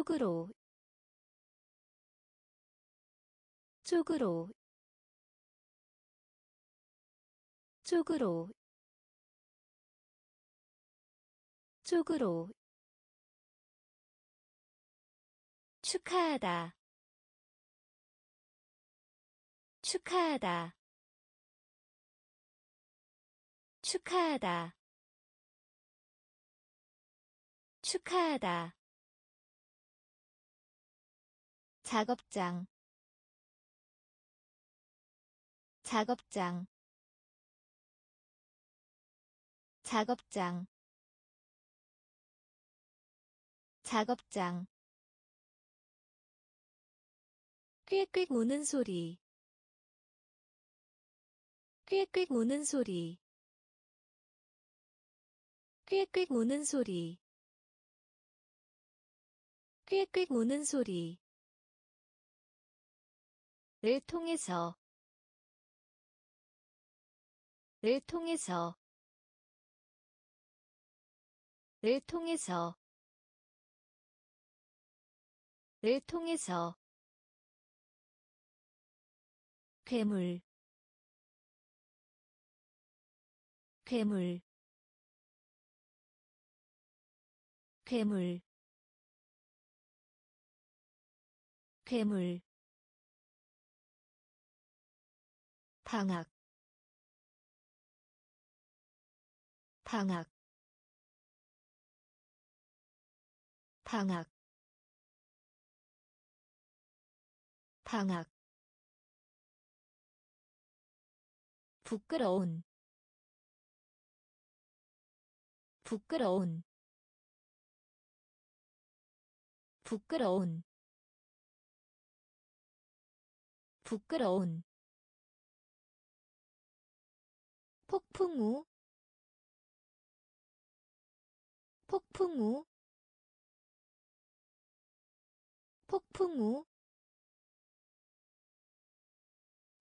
쪽으로 쪽으로 쪽으로 쪽으로. 축하하다. 축하하다. 축하하다. 축하하다 작업장. 작업장. 작업장. 작업장. 꽥꽥 우는 소리. 꽥꽥 우는 소리. 꽥꽥 우는 소리. 꽥꽥 우는 소리 를 통해서 를 통해서 를 통해서 를 통해서. 괴물 괴물 괴물 괴물 방학. 방학. 방학. 방학. 부끄러운. 부끄러운. 부끄러운. 부끄러운 폭풍우 폭풍우 폭풍우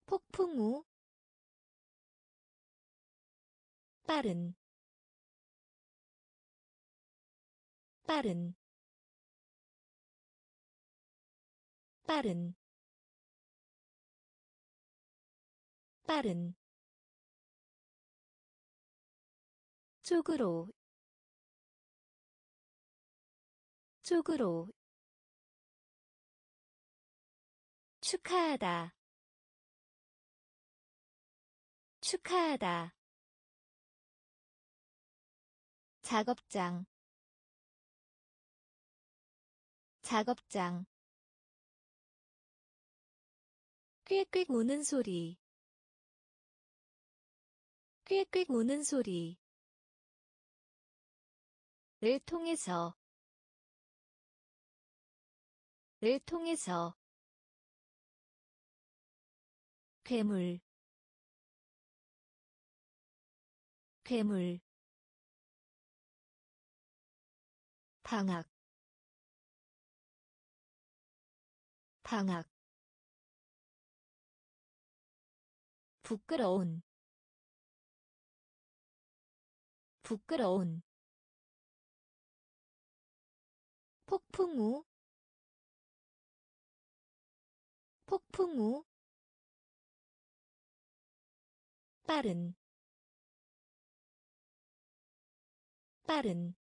폭풍우. 빠른 빠른. 빠른 빠른 쪽으로 쪽으로. 축하하다. 축하하다. 작업장. 작업장. 꽥꽥 우는 소리. 꽥꽥 우는 소리 를 통해서 를 통해서 괴물 괴물 방학 방학 부끄러운 부끄러운 폭풍우 폭풍우 빠른 빠른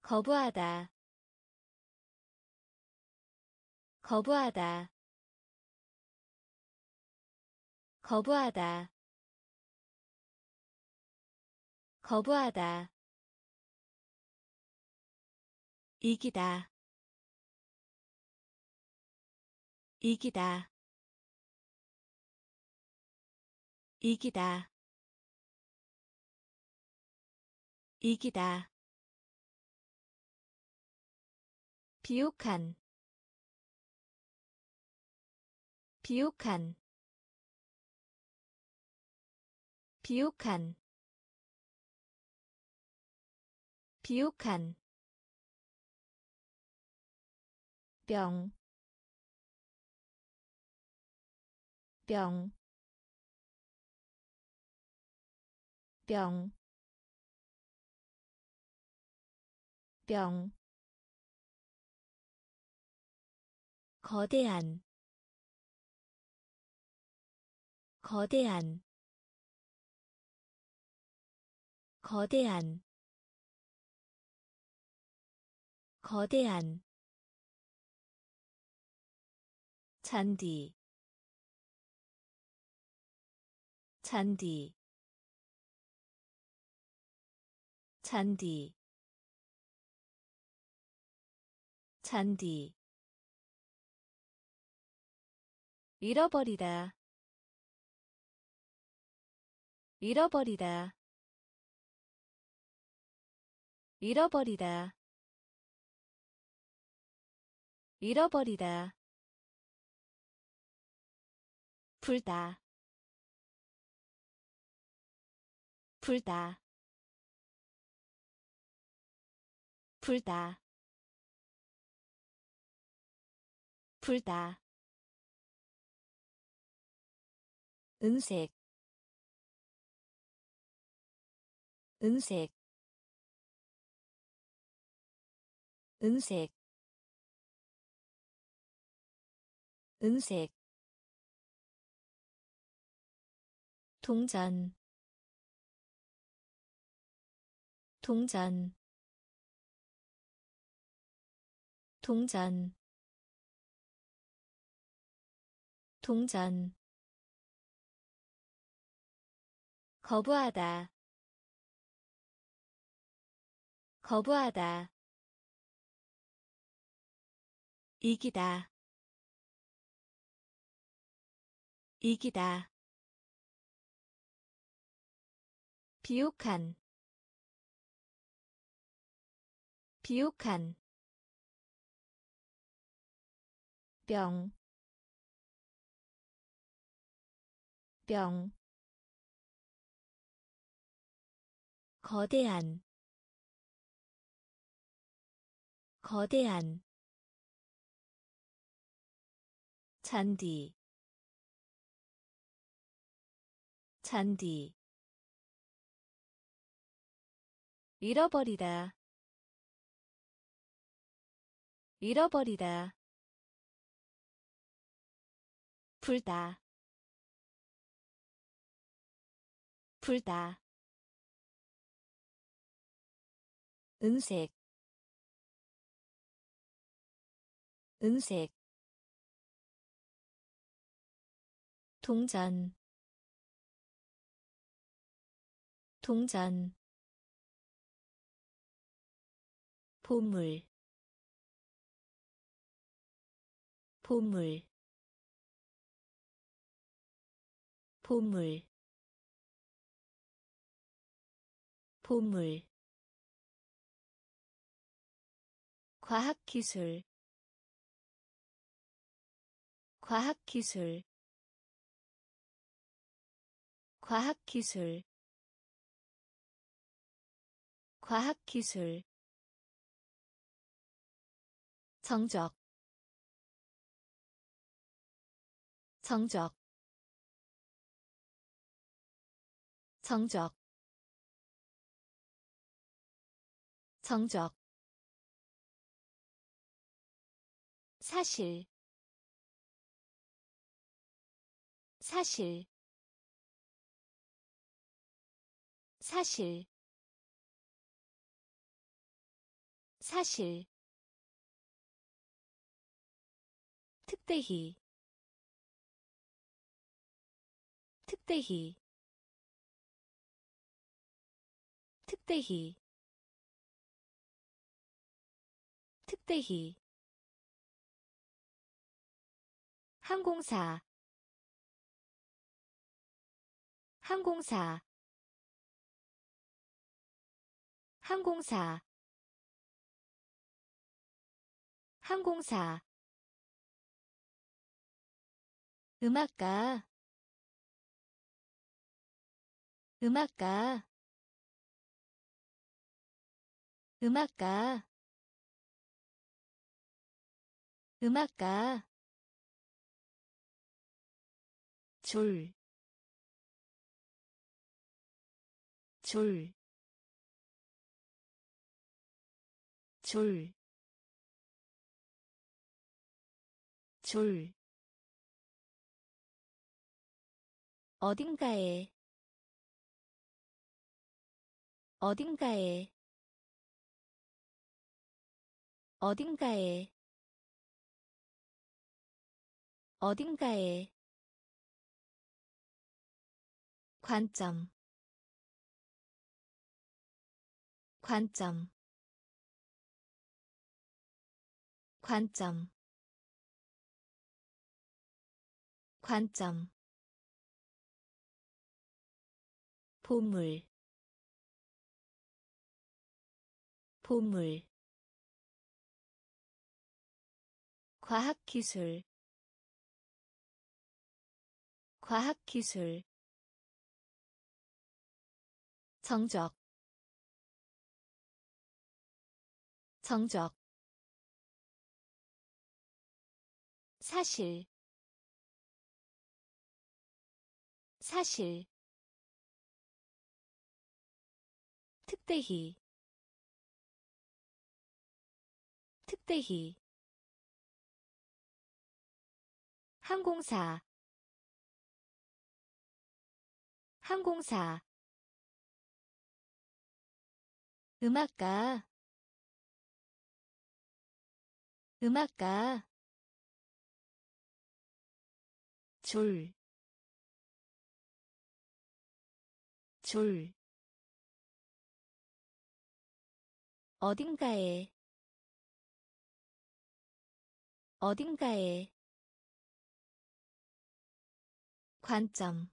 거부하다 거부하다 거부하다 거부하다 이기다. 이기다. 이기다. 이기다. 비옥한. 비옥한. 비옥한. 비옥한 병, 병, 병, 병. 거대한. 거대한. 거대한. 거대한 잔디 잔디 잔디 잔디. 잃어버리다 잃어버리다 잃어버리다 잃어버리다 불다. 불다. 불다. 불다. 은색. 은색. 은색. 은색 동전. 동전. 동전. 동전. 거부하다. 거부하다. 이기다. 이기다 비옥한 비옥한 병, 병, 거대한, 거대한, 잔디, 잔디, 잃어버리다, 잃어버리다. 불다. 불다. 은색. 은색. 동전. 동전 보물 보물 보물 보물. 과학기술 과학기술. 과학기술. 과학기술 정적 정적 정적 정적. 사실 사실 사실 사실 특대히 특대히 특대히 특대히. 항공사 항공사 항공사 항공사 음악가. 음악가. 음악가. 음악가. 줄, 줄, 졸, 졸, 어딘가에, 어딘가에, 어딘가에, 어딘가에, 관점 관점 관점 관점 보물 보물 과학기술 과학기술 정적 정적 사실 사실 특대히 특대히 항공사 항공사 음악가 음악가 졸, 졸, 어딘가에, 어딘가에, 관점,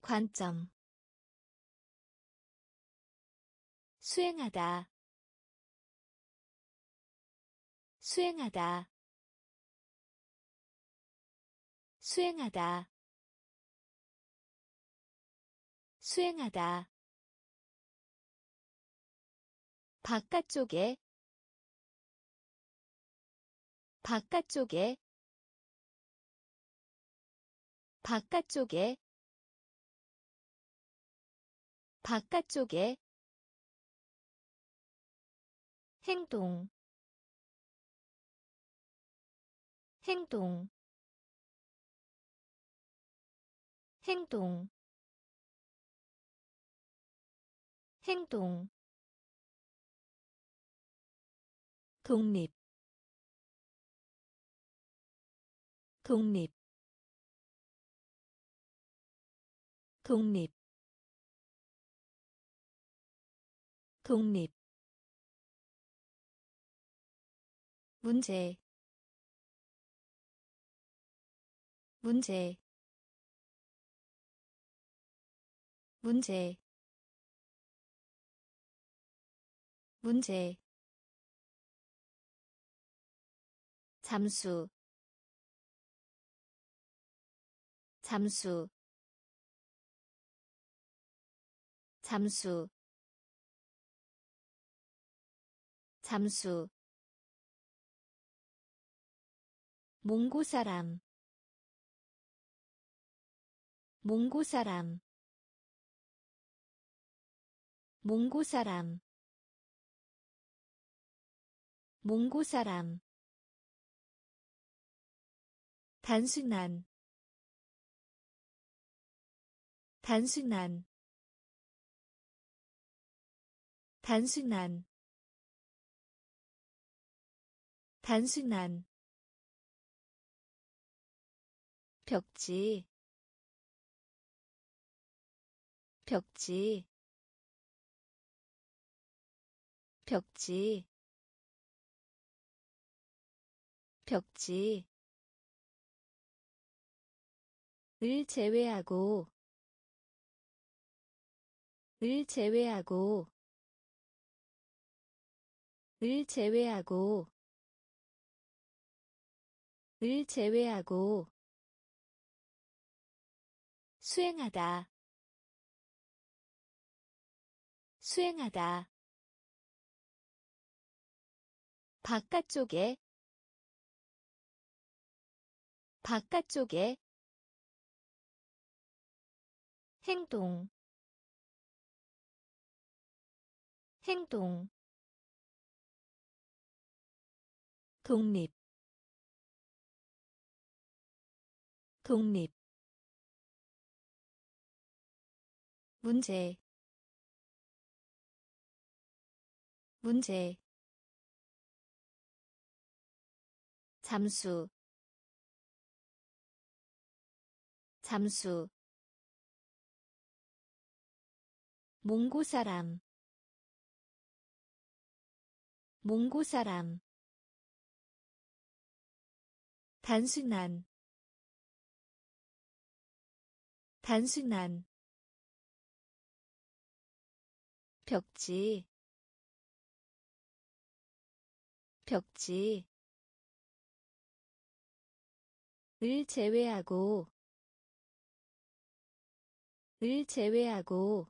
관점, 수행하다 수행하다 수행하다 수행하다 바깥쪽에 바깥쪽에 바깥쪽에 바깥쪽에. 행동 행동. 행동. 행동 독립 독립 독립 독립. 문제 문제. 문제 문제 잠수 잠수 잠수 잠수. 몽고 사람 몽고 사람 몽고 사람 몽고 사람 단순한 단순한 단순한 단순한. 벽지 벽지 벽지 벽지 을 제외하고 을 제외하고 을 제외하고 을 제외하고. 수행하다. 수행하다. 바깥쪽에. 바깥쪽에 행동. 행동. 독립. 독립. 문제. 문제. 잠수. 잠수 몽고 사람. 몽고 사람. 단순한. 단순한. 벽지. 벽지. 을 제외하고. 을 제외하고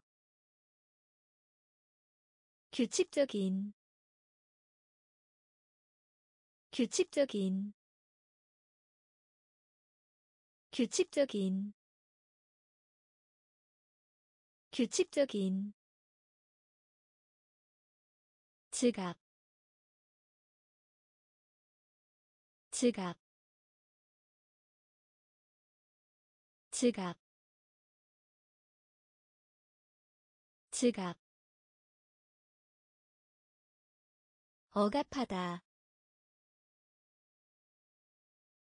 규칙적인 규칙적인 규칙적인 규칙적인 지갑 지갑 지갑 지갑 억압하다.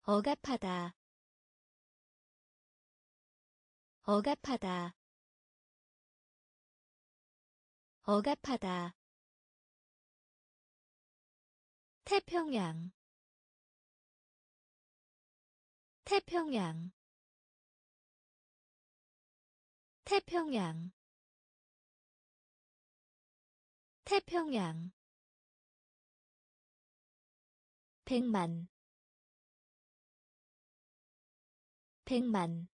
억압하다. 억압하다. 억압하다. 태평양. 태평양. 태평양. 태평양 백만. 백만.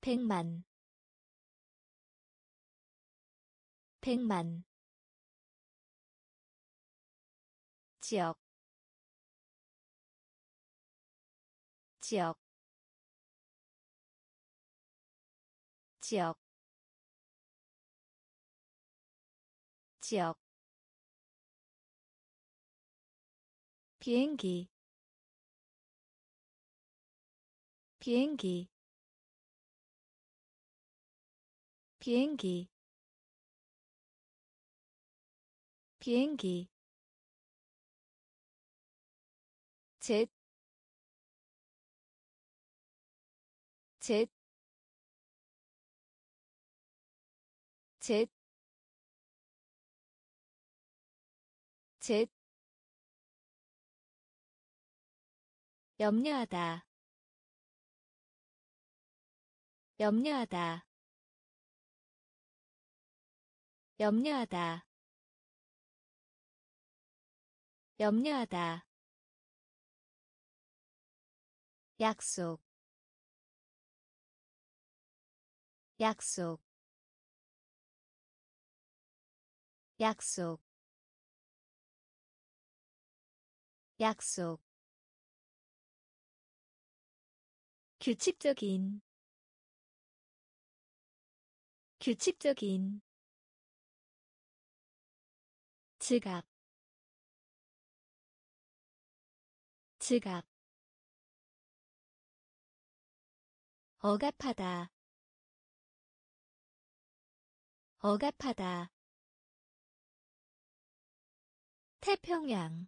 백만. 백만. 지역. 지역. 지역. 지역 비행기 비행기 비행기 비행기. 젯, 젯, 젯, 젯, 염려하다, 염려하다, 염려하다, 염려하다. 약속. 약속. 약속. 약속 규칙적인 규칙적인 지갑 지갑 억압하다 억압하다. 태평양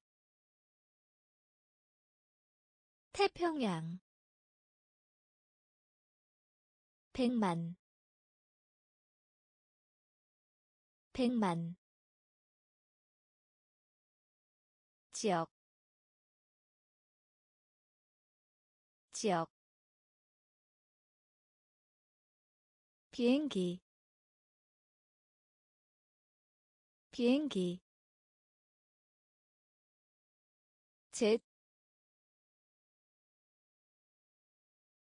태평양 백만. 백만. 지역. 지역. 비행기. 비행기. 젯,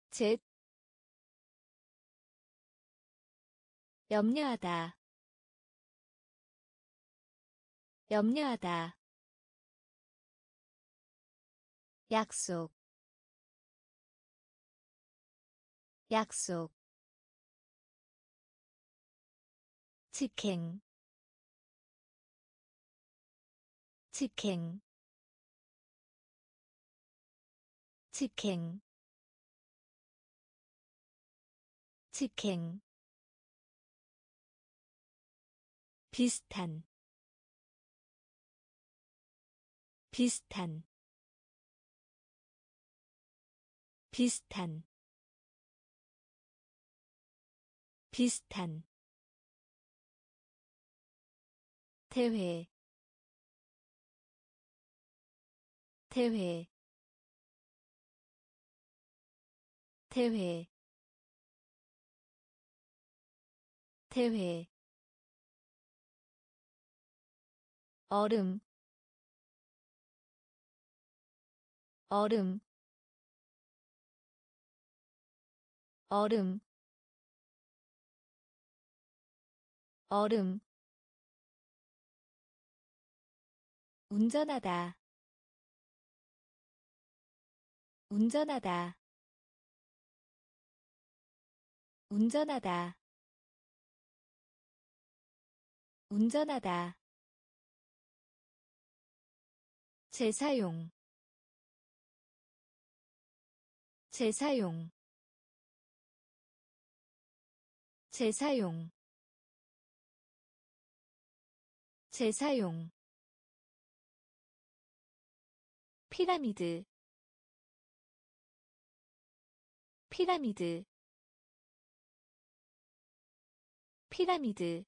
젯, 염려하다, 염려하다, 약속, 약속, 직행. 직행. 직행. 직행 비슷한 비슷한 비슷한 비슷한. 대회 대회 대회 대회 얼음 얼음 얼음 얼음. 운전하다 운전하다 운전하다 운전하다 재사용. 재사용. 재사용. 재사용. 피라미드. 피라미드. 피라미드.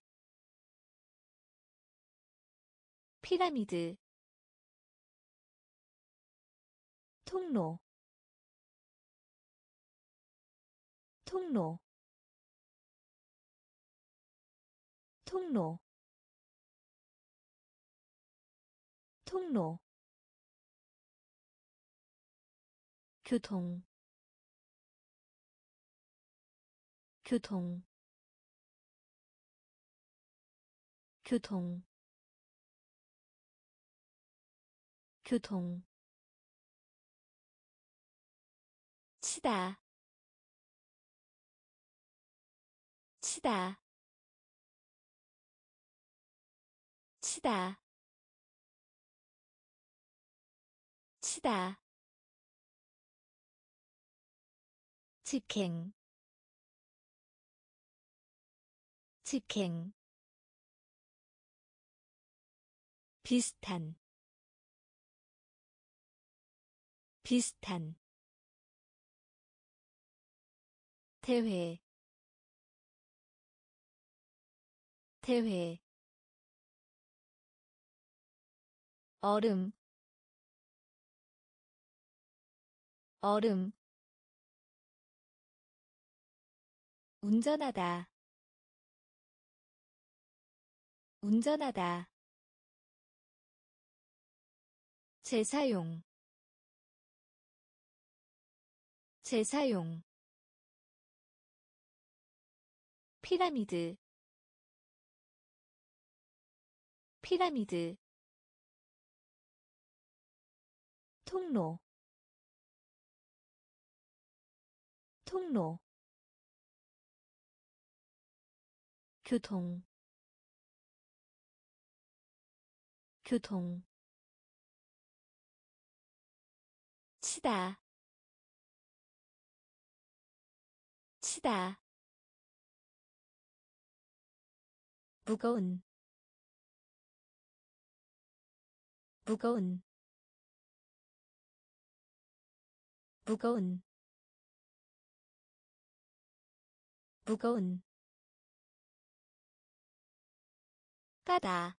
피라미드 통로 통로 통로 통로. 교통 교통. 교통 교통 치다. 치다. 치다. 치다. 직행. 직행. 비슷한. 비슷한 대회 대회 얼음 얼음 운전하다 운전하다 재사용 재사용 피라미드. 피라미드. 통로. 통로. 교통. 교통. 치다. 치다 무거운 무거운 무거운 무거운. 까다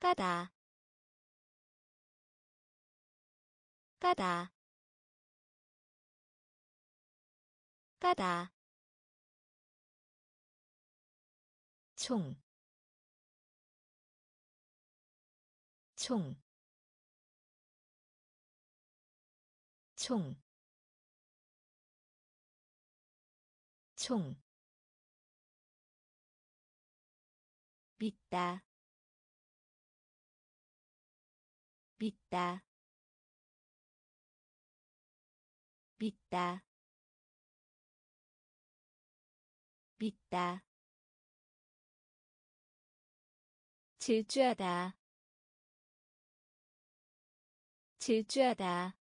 까다. 까다. 까다 총, 총, 총, 총. 믿다 믿다 믿다 믿다 질주하다. 질주하다.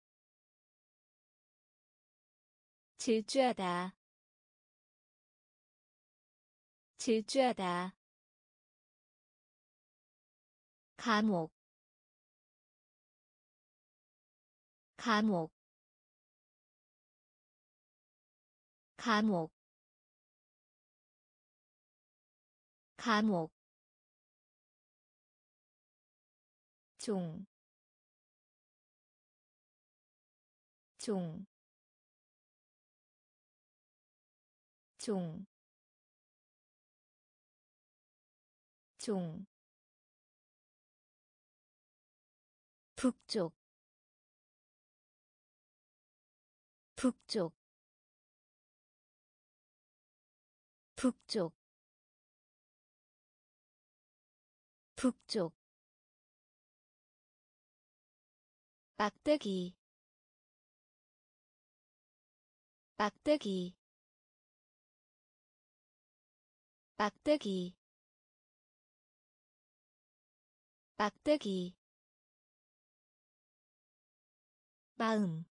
질주하다. 질주하다. 감옥. 감옥. 감옥. 감옥 종, 종, 종, 종, 북쪽, 북쪽, 북쪽, 북쪽 막대기. 막대기. 막대기. 막대기. 마음.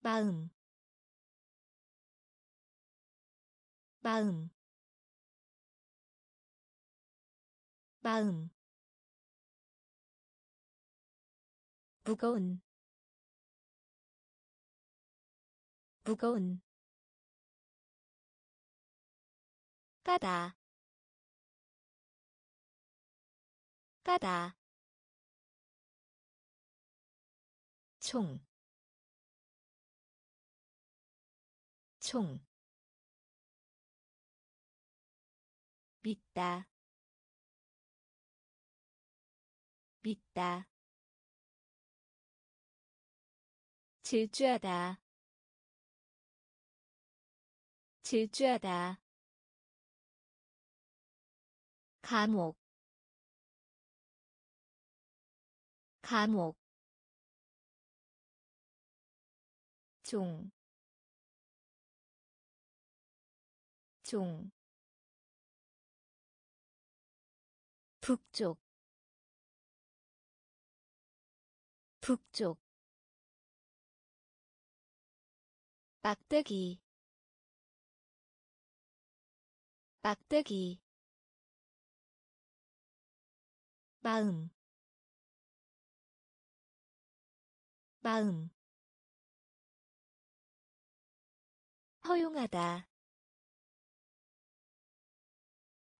마음. 마음. 마음 무거운 무거운 까다 까다 총, 총, 믿다, 믿다, 질주하다. 질주하다. 감옥. 감옥. 종, 종, 북쪽, 북쪽, 막대기. 막대기. 마음. 마음. 허용하다.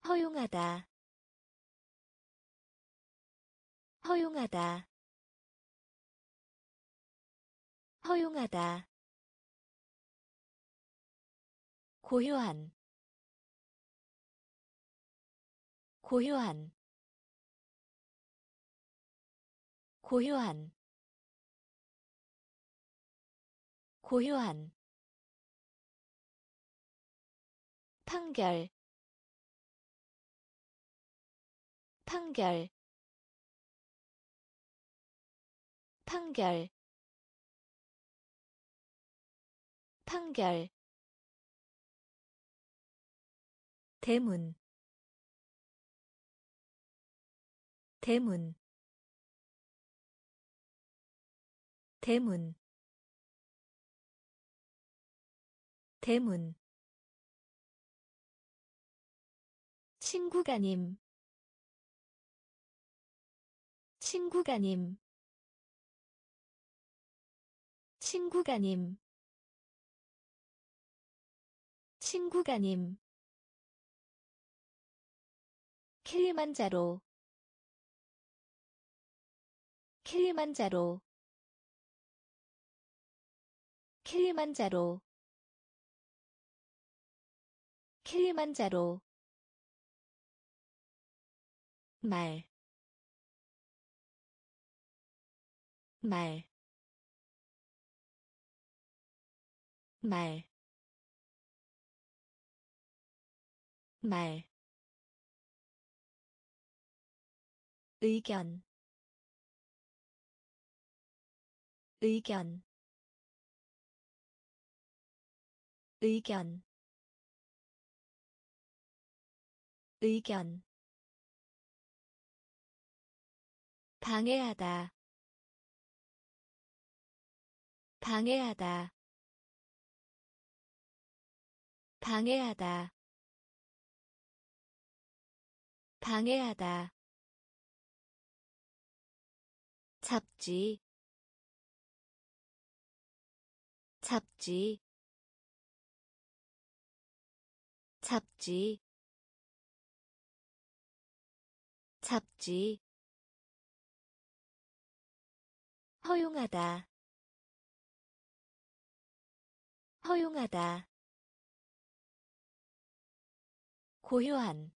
허용하다. 허용하다. 허용하다 고요한 고요한 고요한 고요한. 판결 판결. 판결 판결 대문. 대문. 대문. 대문. 친구가님. 친구가님. 친구가님. 친구가님 킬리만자로 킬리만자로 킬리만자로 킬리만자로 말, 말, 말, 말. 의견 의견 의견 의견. 방해하다 방해하다. 방해하다 방해하다 잡지 잡지 잡지 잡지. 허용하다 허용하다. 고요한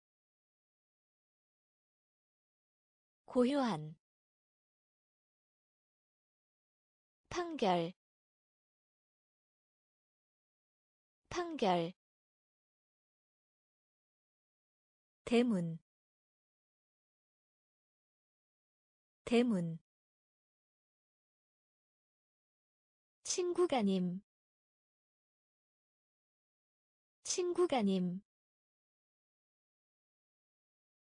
고요한 판결. 판결. 대문. 대문. 친구가님. 친구가님.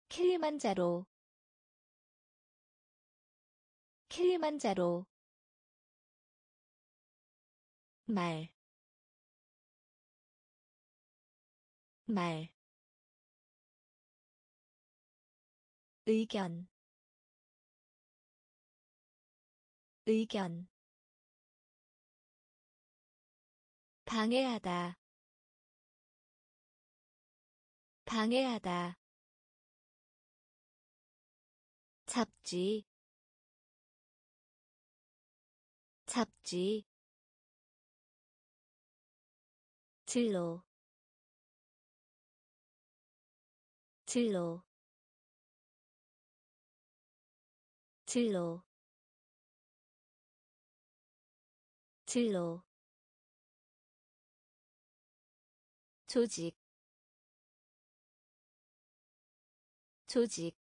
킬리만자로. 킬리만자로 말, 말, 의견, 의견, 방해하다, 방해하다, 잡지, 잡지 진로. 진로. 진로. 진로. 조직. 조직.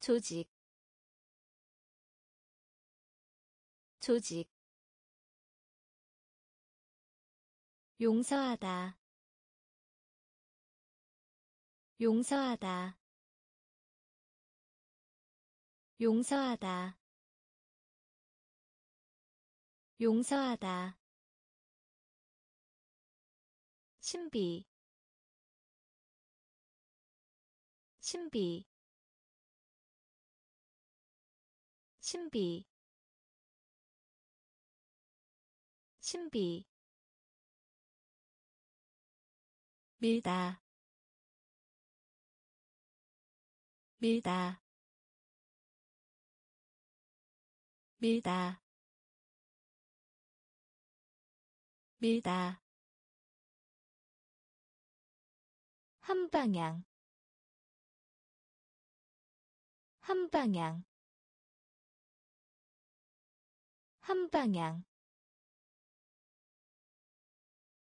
조직. 조직 용서하다. 용서하다. 용서하다. 용서하다. 신비. 신비. 신비. 신비 밀다. 밀다. 밀다. 밀다. 한 방향. 한 방향. 한 방향.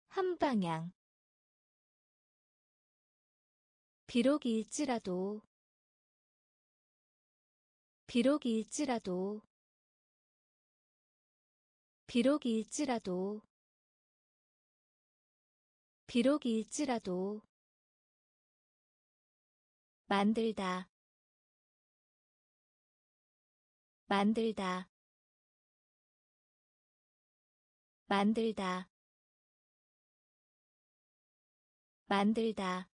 한 방향 비록일지라도 비록일지라도 비록일지라도 비록일지라도 만들다 만들다 만들다 만들다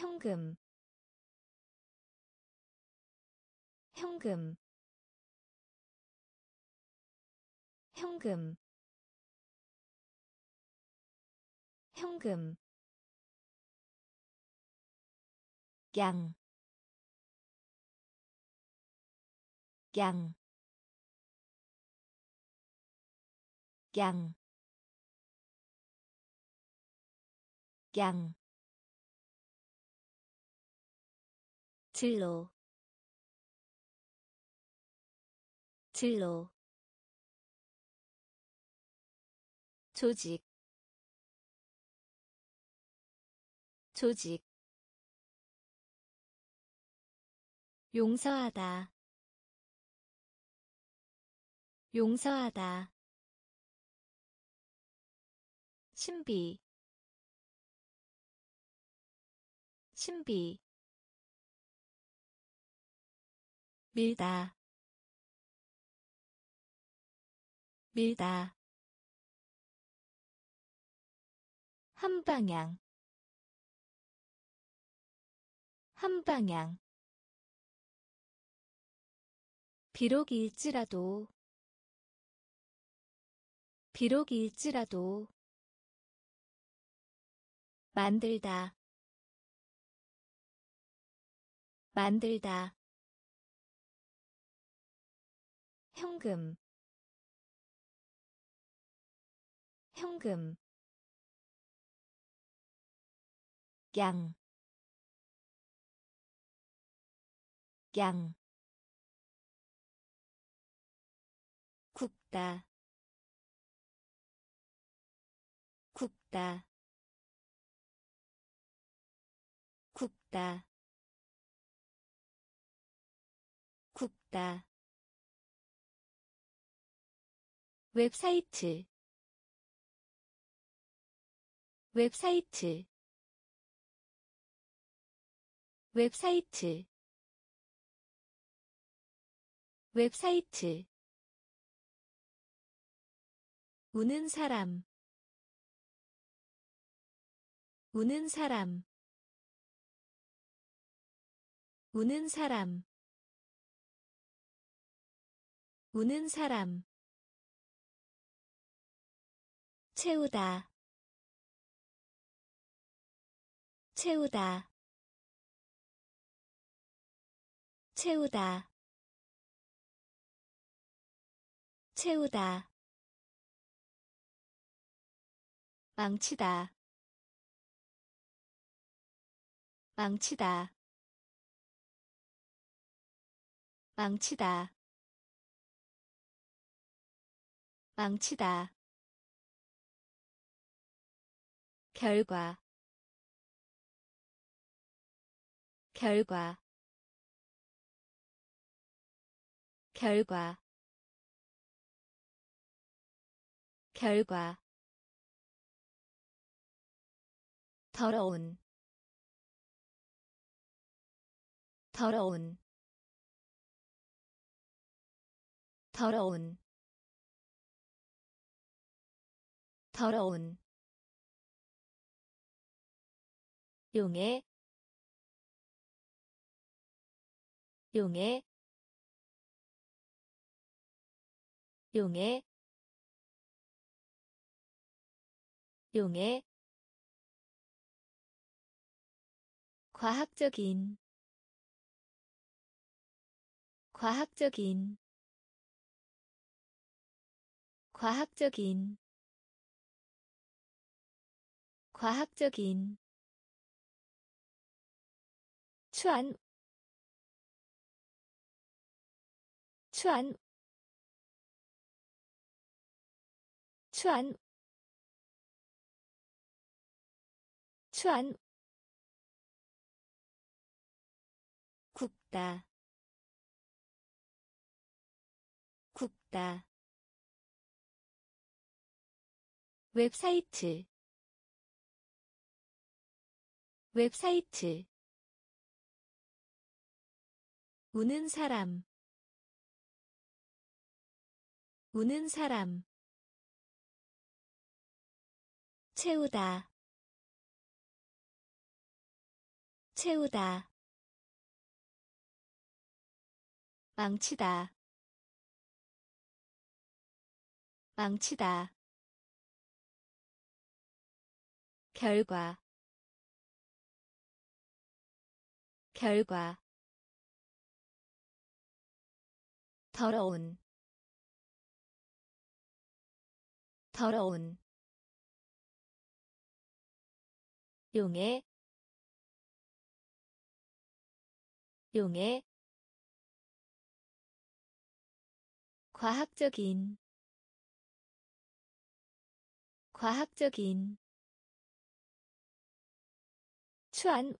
현금 현금 현금 현금 양, 양, 양, 양. 진로. 진로. 조직. 조직. 용서하다. 용서하다. 신비. 신비 밀다. 밀다. 한 방향. 한 방향. 비록일지라도. 비록일지라도. 만들다. 만들다 현금 현금 양, 양, 굽다, 굽다, 굽다, 굽다. 웹사이트. 웹사이트. 웹사이트. 웹사이트. 우는 사람. 우는 사람. 우는 사람. 우는 사람 채우다. 채우다. 채우다. 채우다. 망치다. 망치다. 망치다. 망치다 결과 결과 결과 결과. 더러운 더러운. 더러운 더러운 용해 용해 용해 용해 과학적인 과학적인 과학적인 과학적인 추안 추안 추안 추안 굽다 굽다. 웹사이트 웹사이트 우는 사람. 우는 사람. 채우다. 채우다. 망치다. 망치다. 결과. 결과 더러운 더러운 용해 용해 과학적인 과학적인 추안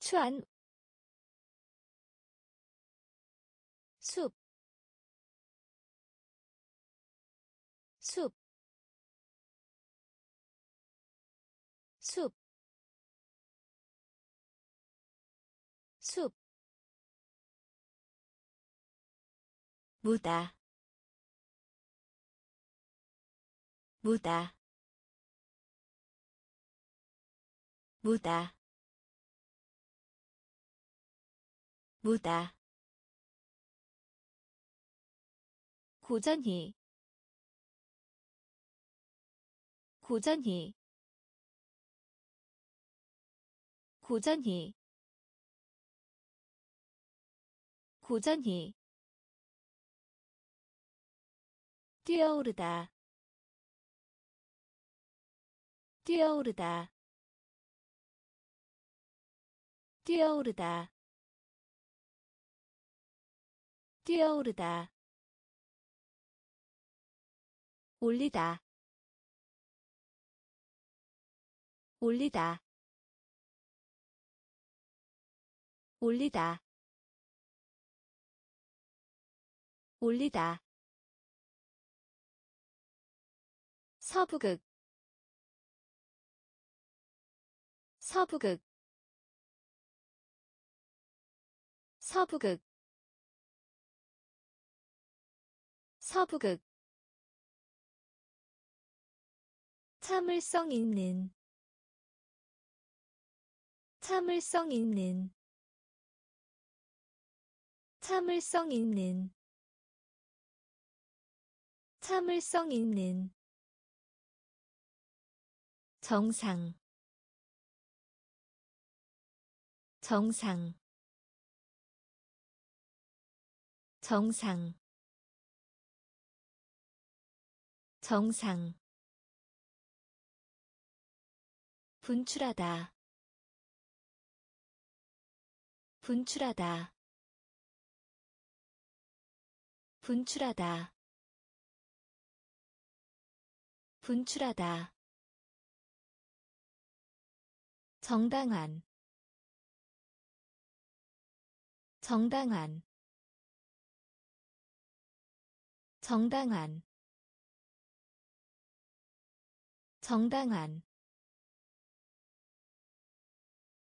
추안 무다, 무다, 무다, 무다. 고전히. 고전히. 고전히. 고전히 뛰어오르다. 뛰어오르다. 뛰어오르다. 뛰어오르다. 올리다. 올리다. 올리다. 올리다 서부극 서부극 서부극 서부극. 참을성 있는 참을성 있는 참을성 있는 참을성 있는 정상 정상 정상 정상. 분출하다 분출하다 분출하다 분출하다 정당한 정당한 정당한 정당한.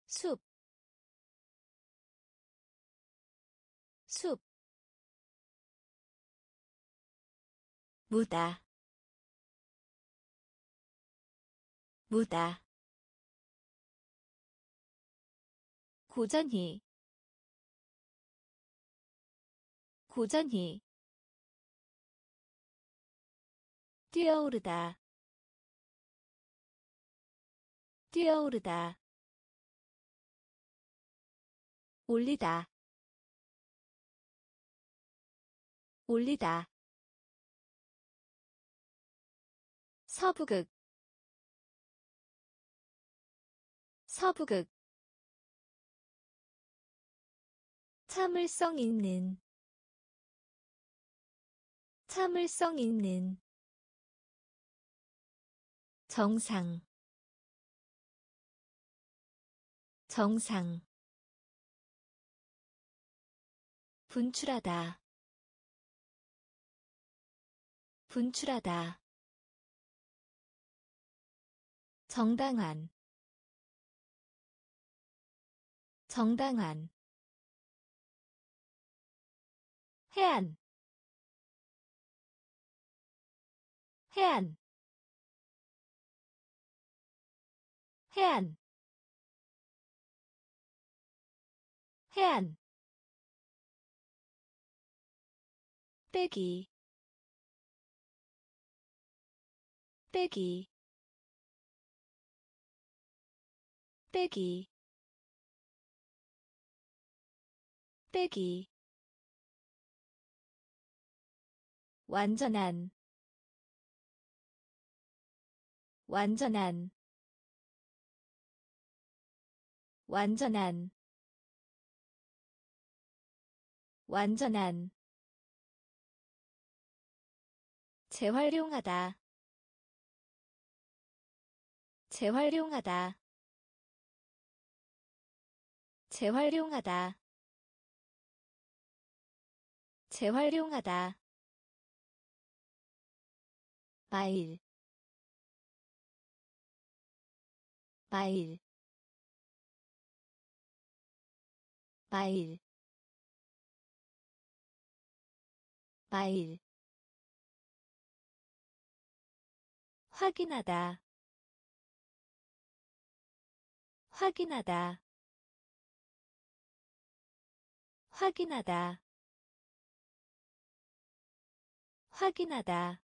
숲, 숲, 무다, 무다, 고전히, 고전히, 뛰어오르다, 뛰어오르다. 올리다. 올리다. 서부극. 서부극 참을성 있는. 참을성 있는. 정상. 정상. 분출하다. 분출하다. 정당한. 정당한 해안 해안 해안 해안 빼기 빼기 빼기 빼기 완전한 완전한 완전한 완전한. 재활용하다 재활용하다. 재활용하다 재활용하다 마일 마일 마일 마일 확인하다 확인하다 확인하다 확인하다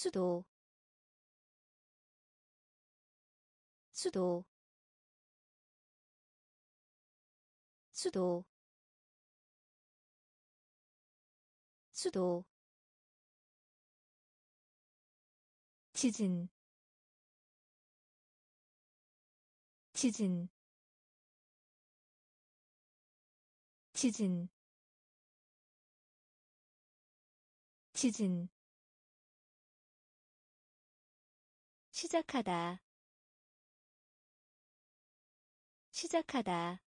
수도 수도 수도 수도. 지진 지진. 지진 지진 시작하다. 시작하다.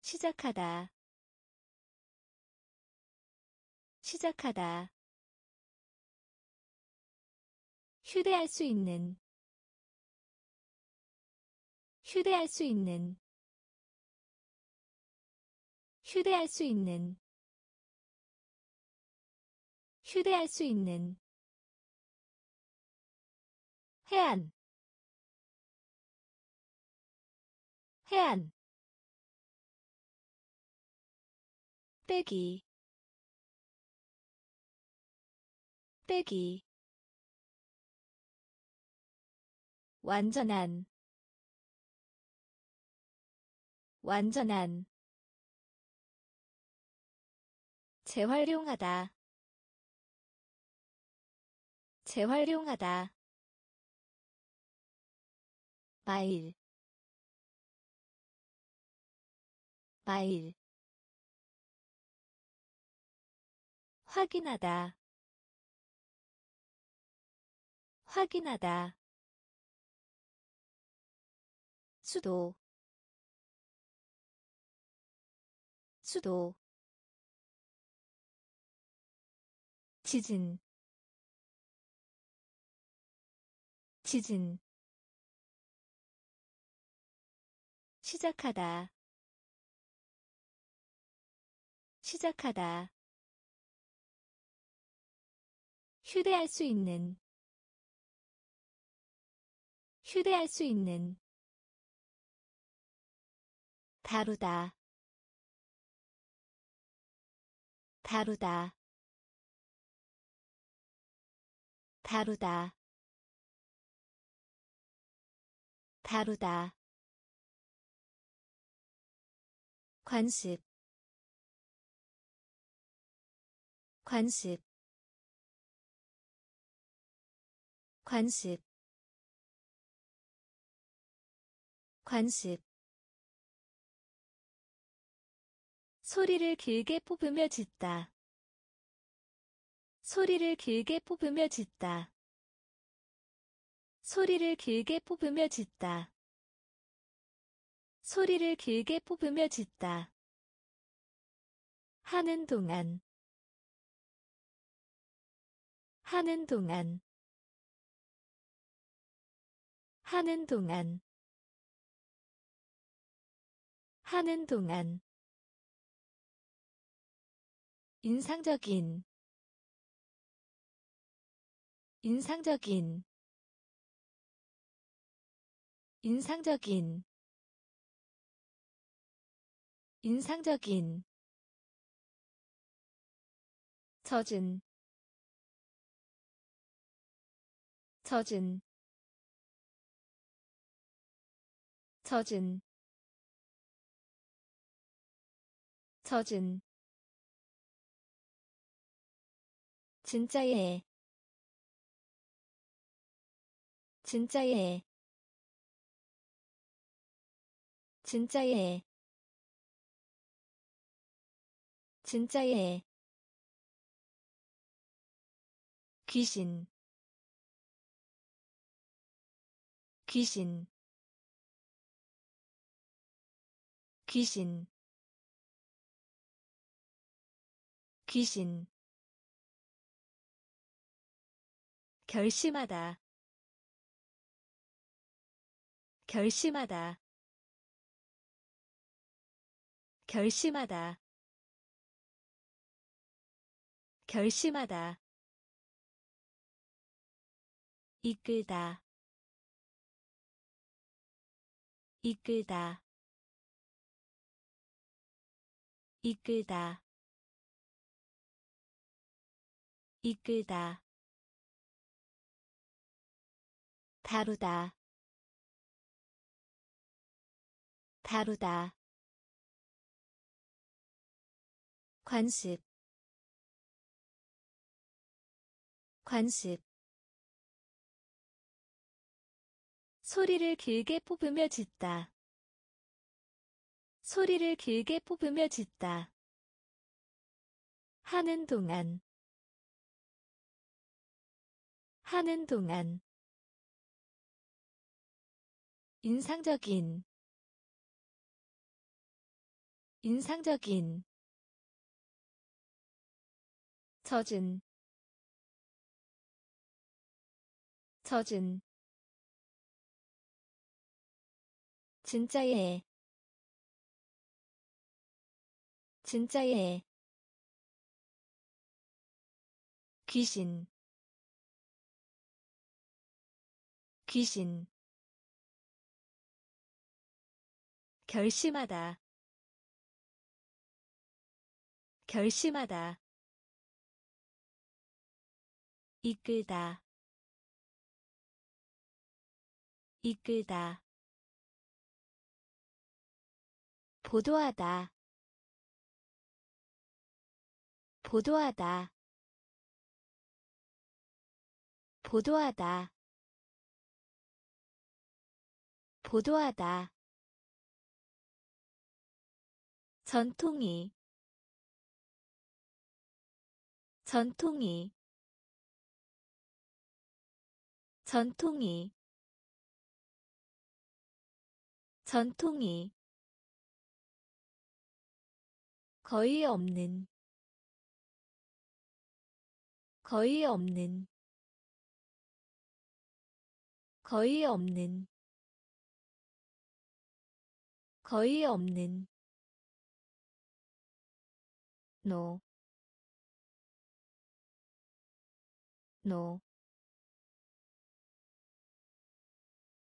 시작하다. 시작하다. 휴대할 수 있는. 휴대할 수 있는. 휴대할 수 있는. 휴대할 수 있는 해안 해안 빼기 빼기. 완전한 완전한. 재활용하다 재활용하다 마일 마일 확인하다 확인하다. 수도 수도. 지진 지진 시작하다. 시작하다. 휴대할 수 있는. 휴대할 수 있는. 다루다. 다루다. 다루다. 다루다 관습 관습 관습 관습 소리를 길게 뽑으며 짖다. 소리를 길게 뽑으며 짖다. 소리를 길게 뽑으며 짖다. 소리를 길게 뽑으며 짖다. 하는 동안. 하는 동안. 하는 동안. 하는 동안. 인상적인. 인상적인. 인상적인 인상적인 젖은 젖은 젖은 젖은. 진짜예 진짜예 진짜예 진짜예 귀신 귀신 귀신 귀신. 결심하다 결심하다 결심하다 결심하다. 이끌다. 이끌다. 이끌다. 이끌다. 다루다. 다루다. 관습 관습. 소리를 길게 뽑으며 짖다. 소리를 길게 뽑으며 짖다. 하는 동안. 하는 동안. 인상적인. 인상적인. 젖은 젖은. 진짜예 진짜예 귀신. 귀신. 결심하다. 결심하다. 이끌다 이끌다. 보도하다. 보도하다. 보도하다. 보도하다. 전통이. 전통이. 전통이 전통이 거의 없는 거의 없는 거의 없는 거의 없는. 노, 노,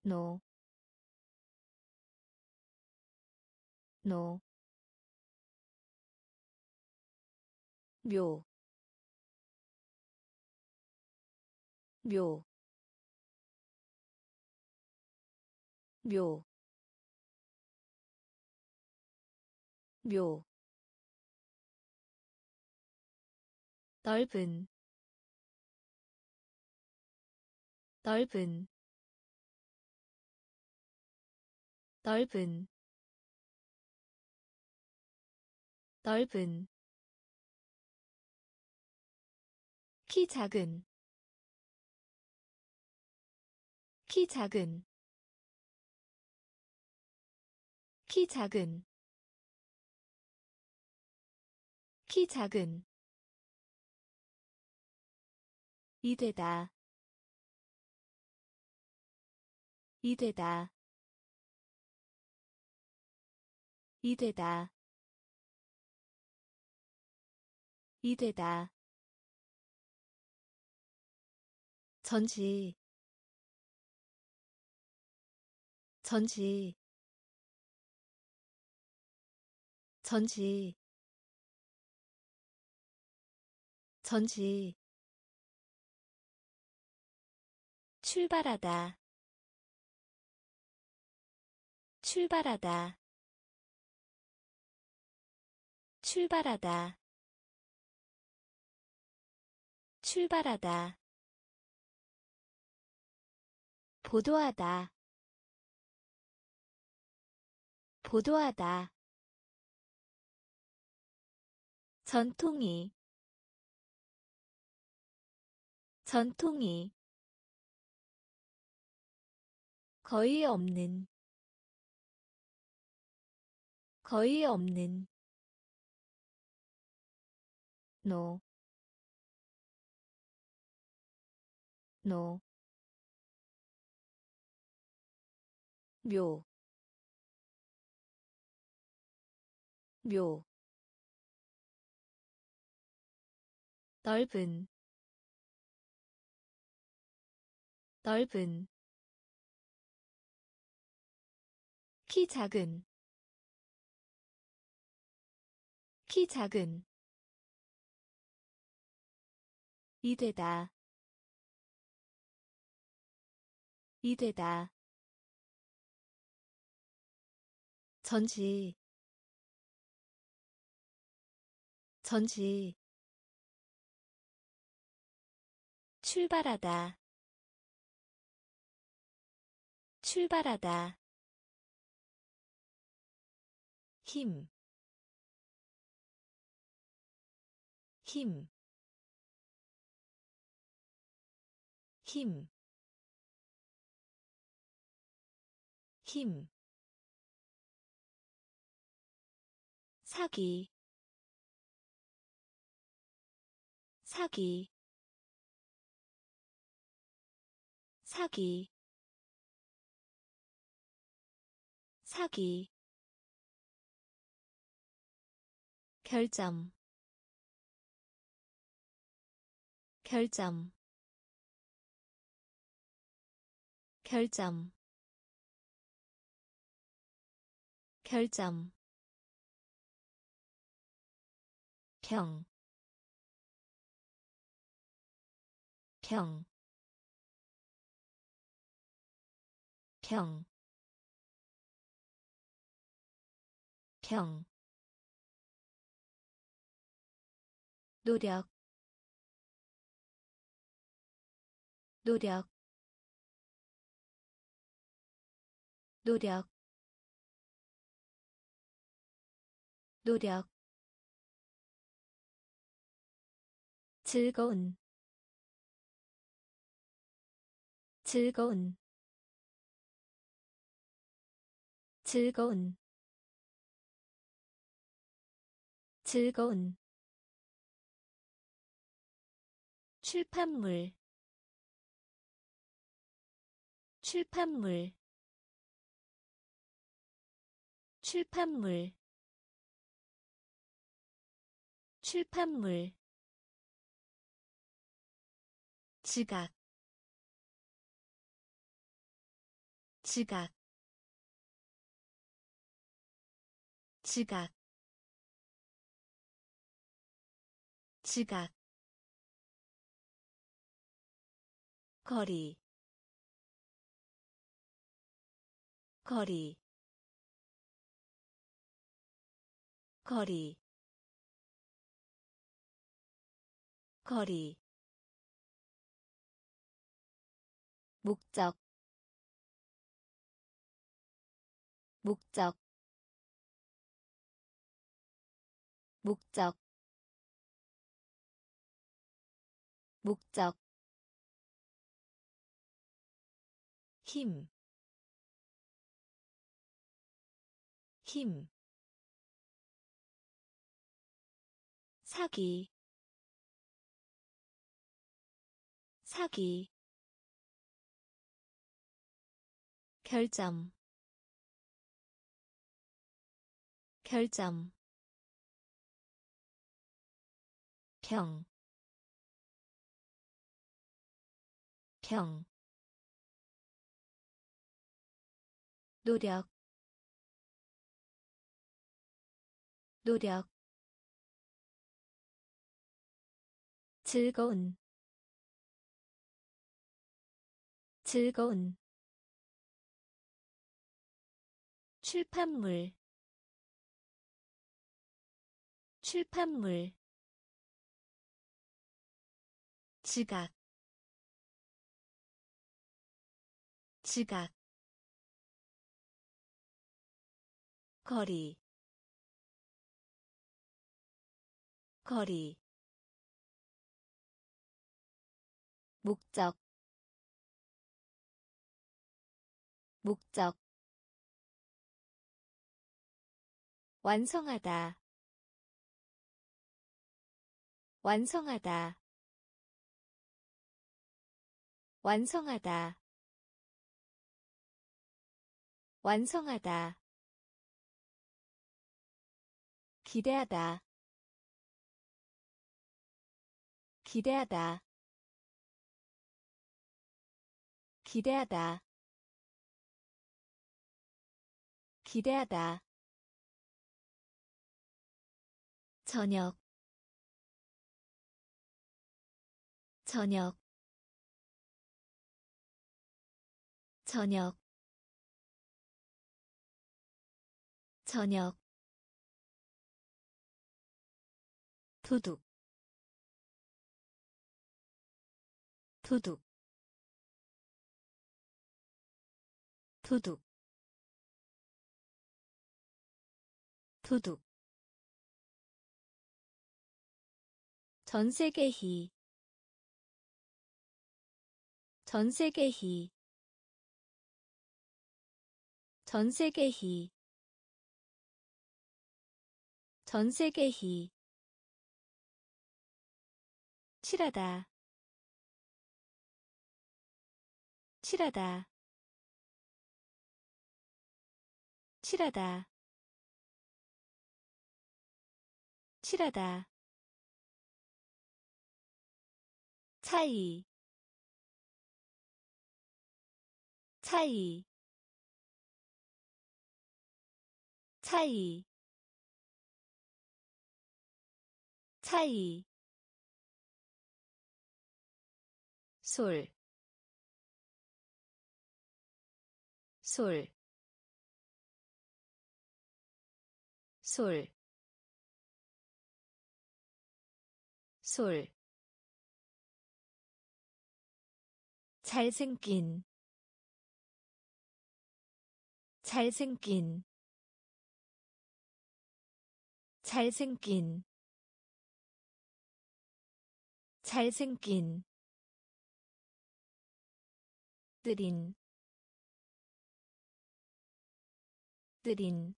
노, 노, 묘, 묘, 묘, 묘, 넓은. 넓은. 넓은 넓은 키 작은 키 작은 키 작은 키 작은. 이되다 이되다 이되다 이되다. 전지. 전지. 전지. 전지. 출발하다. 출발하다. 출발하다 출발하다. 보도하다. 보도하다. 전통이. 전통이. 거의 없는. 거의 없는. 노, 노, 묘, 묘, 넓은, 넓은, 키 작은, 키 작은, 이되다 이되다. 전지. 전지. 출발하다. 출발하다. 힘, 힘, 힘, 힘. 사기. 사기. 사기. 사기. 결점. 결점. 결점 결점. 평, 평, 평, 평, 노력, 노력, 노력, 노력 즐거운 즐거운 즐거운 즐거운. 출판물 출판물 출판물 출판물 지각 지각 지각 지각 거리 거리 거리 거리 목적 목적 목적 목적. 힘, 힘, 사기, 사기, 결점. 결점. 평, 평, 노력, 노력, 즐거운, 즐거운, 출판물 출판물 지각 지각 거리 거리 목적 목적. 완성하다. 완성하다. 완성하다. 완성하다. 기대하다. 기대하다. 기대하다 기대하다. 저녁. 저녁. 저녁. 저녁. 도둑. 도둑. 도둑 도둑 전세계희. 전세계희. 전세계희. 전세계희. 칠하다. 칠하다. 칠하다 칠하다. 차이. 차이. 차이. 차이. 솔, 솔, 솔, 솔. 잘생긴. 잘생긴. 잘생긴. 잘생긴. 느린 느린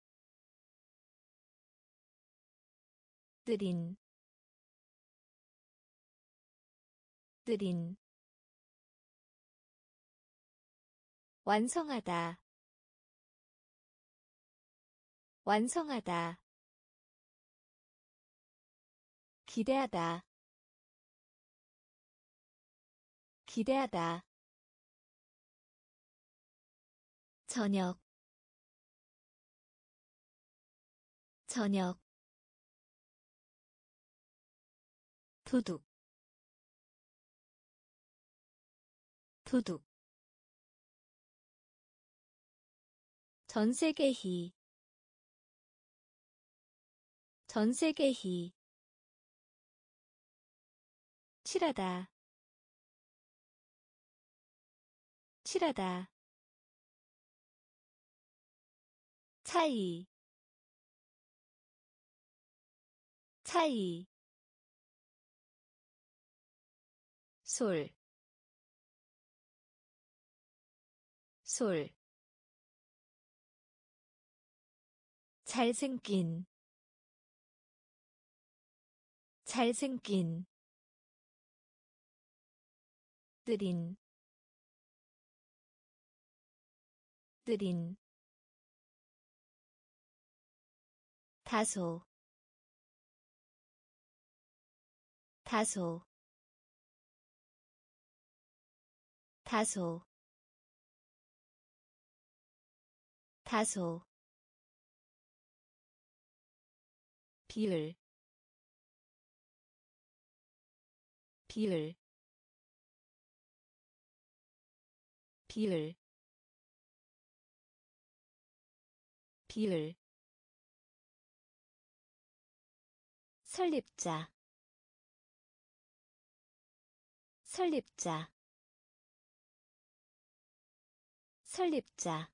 느린 느린. 완성하다. 완성하다. 기대하다. 기대하다. 저녁. 저녁. 도둑 도둑 전세계희. 전세계희. 칠하다. 칠하다. 차이. 차이. 솔, 솔. 잘생긴, 잘생긴. 느린, 느린. 다소 다소 다소 다소. 비율. 비율. 비율. 비율. 설립자. 설립자. 설립자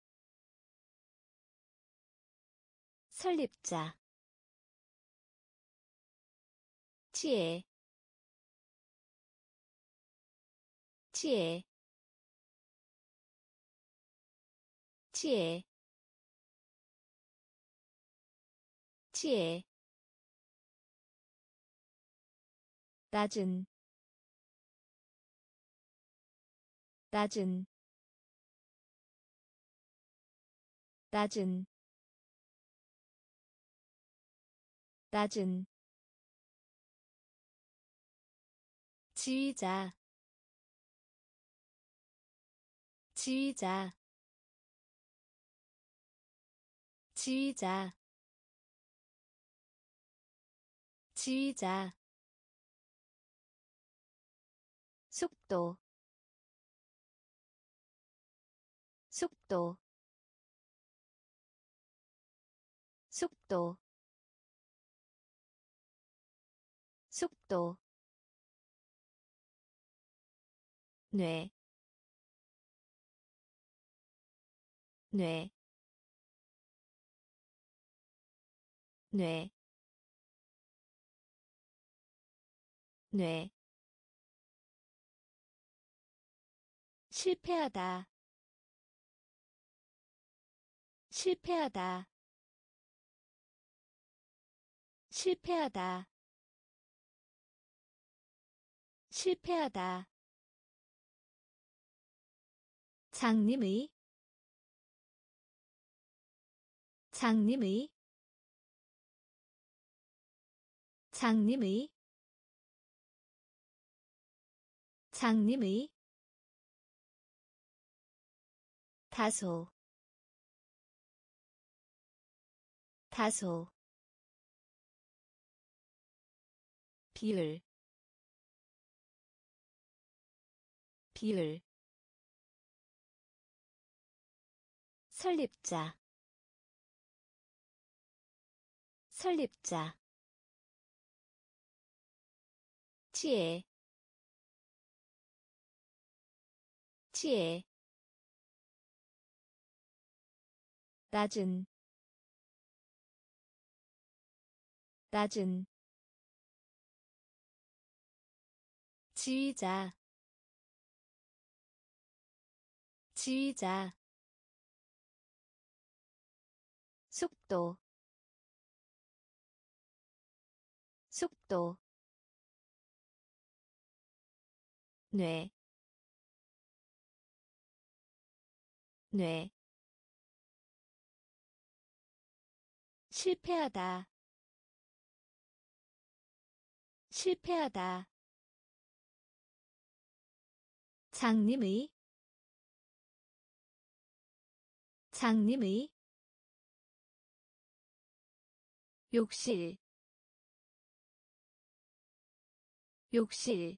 설립자. 지혜 지혜 지혜 지혜 낮은. 낮은. 낮은 낮은 지휘자 지휘자 지휘자 지휘자. 속도 속도. 속도 속도 뇌, 뇌, 뇌, 뇌. 실패하다. 실패하다. 실패하다 실패하다. 장님의 장님의 장님의 장님의 다소 다소 비율 비율 설립자. 설립자. 지혜 지혜 낮은. 낮은. 지휘자 지휘자. 속도. 속도. 뇌, 뇌, 실패하다, 실패하다, 장님의, 장님의, 욕실 욕실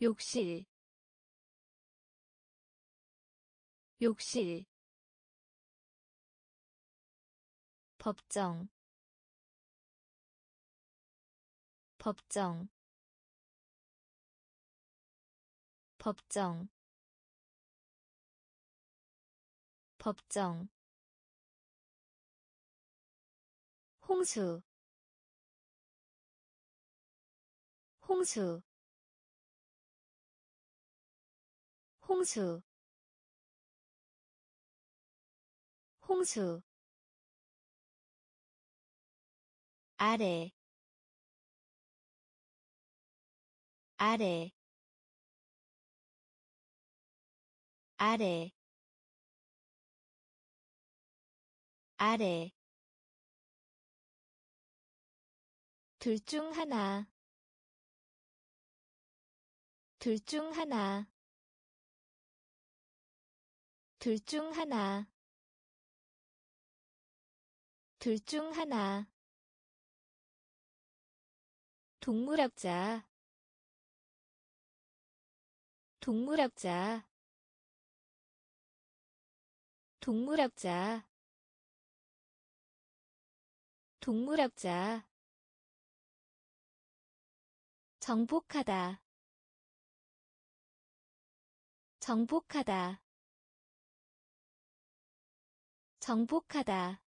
욕실 욕실. 법정 법정. 법정 법정 홍수 홍수 홍수 홍수. 아래 아래 아래 아래. 둘 중 하나. 둘 중 하나. 둘 중 하나. 둘 중 하나. 동물학자. 동물학자. 동물학자 동물학자. 정복하다. 정복하다. 정복하다.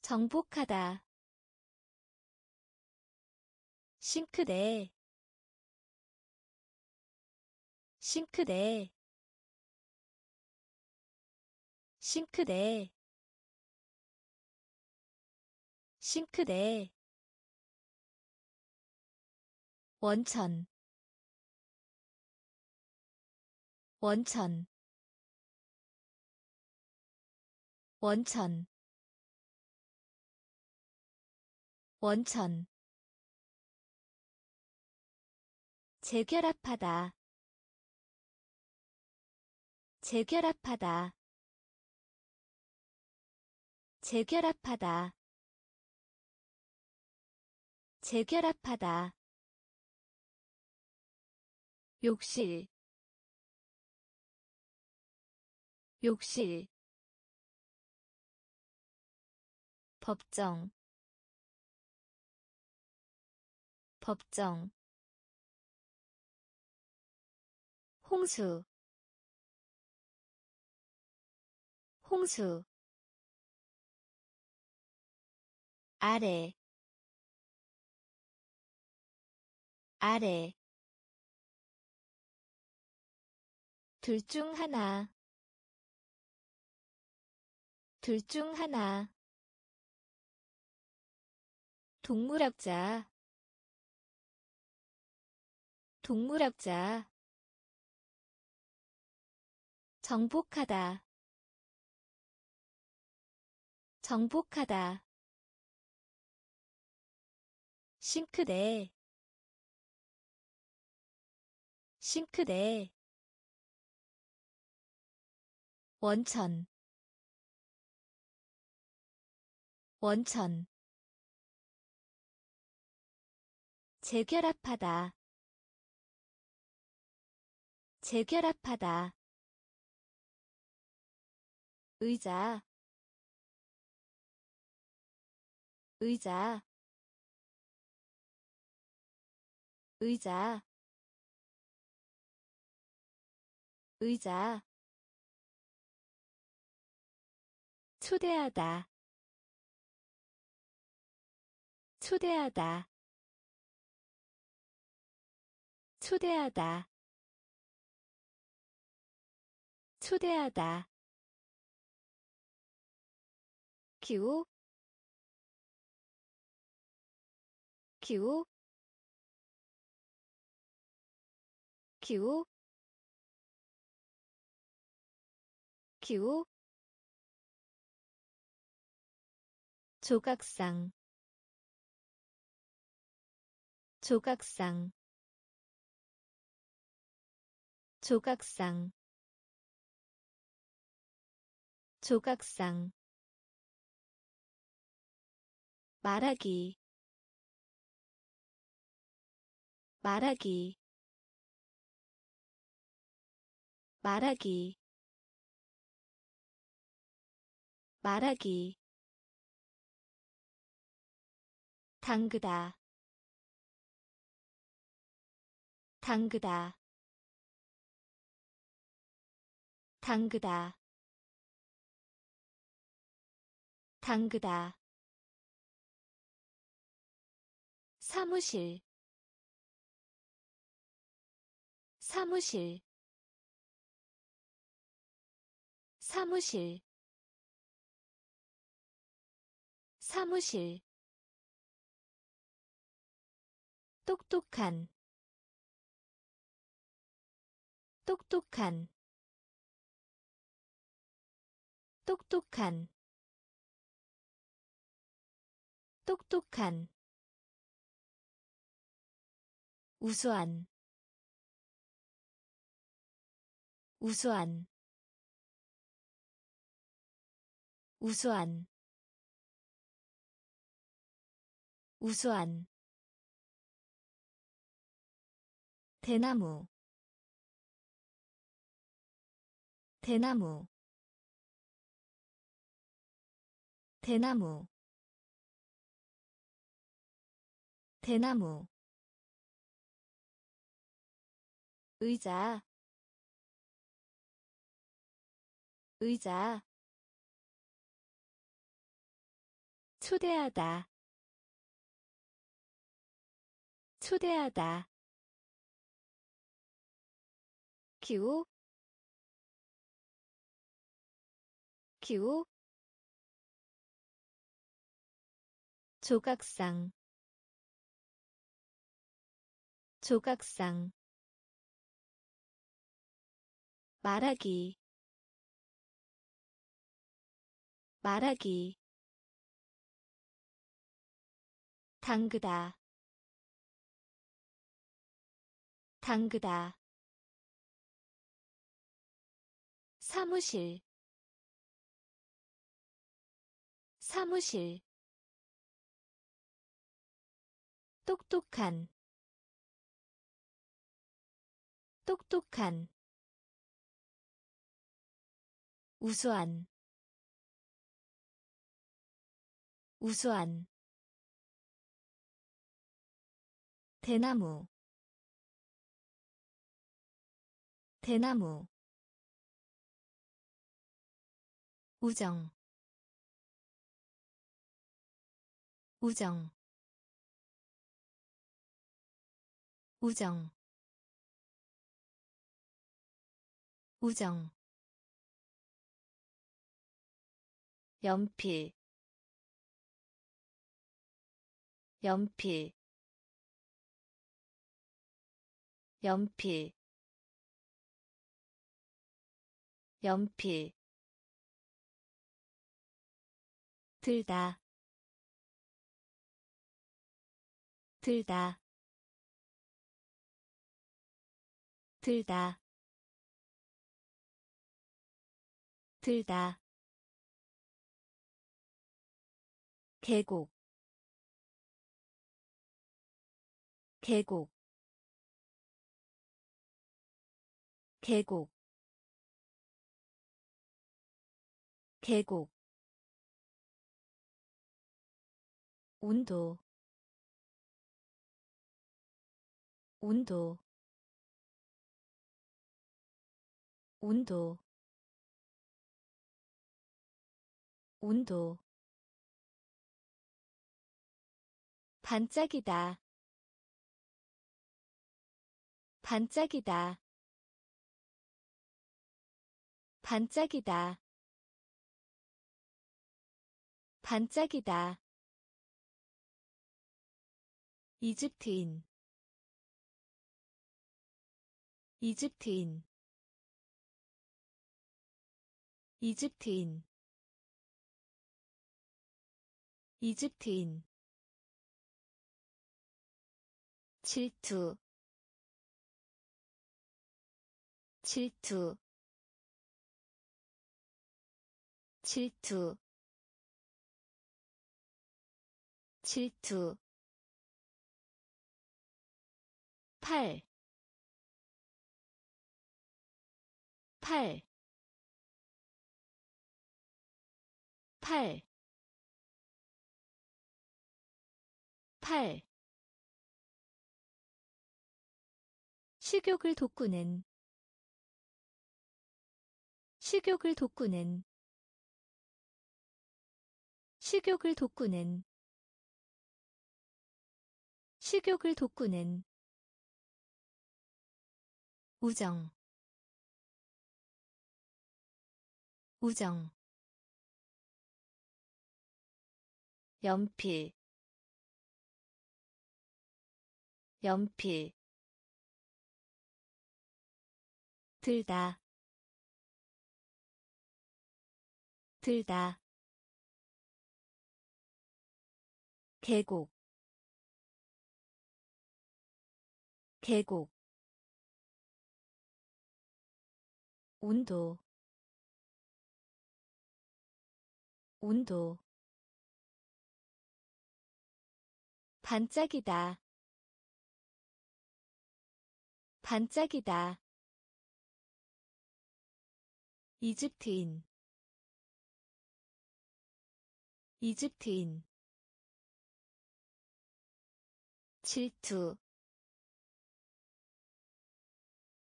정복하다. 싱크대. 싱크대. 싱크대 싱크대. 원천. 원천. 원천. 원천. 재결합하다. 재결합하다. 재결합하다 재결합하다. 욕실. 욕실. 법정. 법정. 홍수. 홍수. 아래 아래. 둘 중 하나. 둘 중 하나. 동물학자. 동물학자. 정복하다. 정복하다. 싱크대 싱크대. 원천. 원천. 재결합하다. 재결합하다. 의자. 의자. 의자 의자. 초대하다. 초대하다. 초대하다. 초대하다. 기호. 기호. 기호 기호 조각상. 조각상. 조각상. 조각상. 말하기. 말하기. 말하기 말하기. 당그다. 당그다. 당그다. 당그다. 사무실. 사무실. 사무실 사무실. 똑똑한. 똑똑한. 똑똑한. 똑똑한. 우수한. 우수한. 우수한 우수한 대나무 대나무 대나무 대나무. 의자 의자. 초대하다 초대하다. 기호. 기후 조각상. 조각상. 말하기. 말하기. 당그다 당그다. 사무실. 사무실. 똑똑한. 똑똑한. 우수한. 우수한. 대나무 대나무 우정 우정 우정 우정. 연필 연필. 연필 연필. 들다. 들다. 들다. 들다. 계곡. 계곡. 계곡 계곡 온도 온도 온도 온도. 반짝이다 반짝이다 반짝이다 반짝이다. 이집트인. 이집트인. 이집트인. 이집트인. 질투. 질투. 질투 질투. 팔, 팔, 팔, 팔. 식욕을 돋구는. 식욕을 돋구는. 식욕을 돋구는 식욕을 돋구는 우정 우정 연필 연필 들다 들다 계곡 계곡 온도 온도 반짝이다 반짝이다 이집트인 이집트인 질투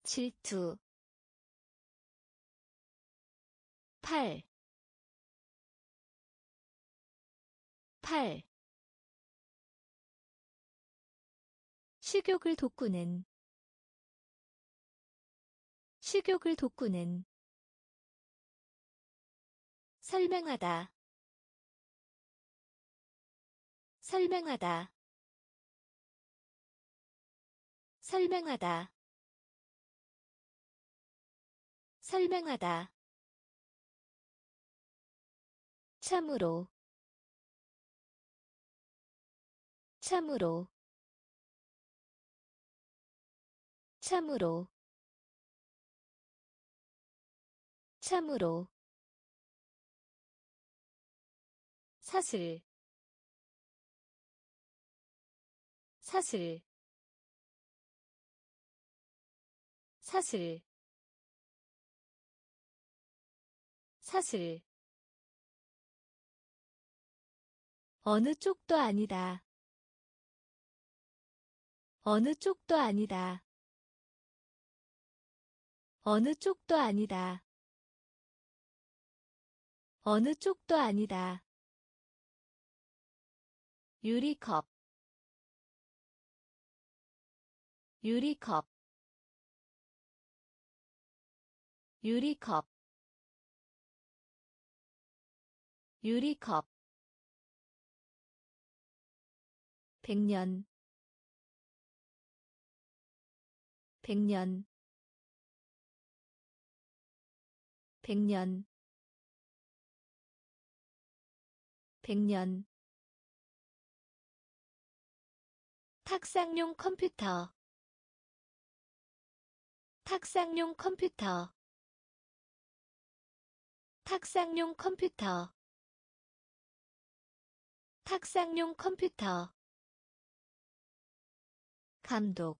질투. 팔, 팔. 식욕을 돋구는. 식욕을 돋구는. 설명하다. 설명하다. 설명하다 설명하다. 참으로. 참으로. 참으로. 참으로. 사슬. 사슬. 사슬 사슬 어느 쪽도 아니다. 어느 쪽도 아니다. 어느 쪽도 아니다. 어느 쪽도 아니다. 유리컵 유리컵 유리컵 유리컵. 백년. 백년. 백년. 백년. 탁상용 컴퓨터. 탁상용 컴퓨터. 탁상용 컴퓨터 탁상용 컴퓨터. 감독.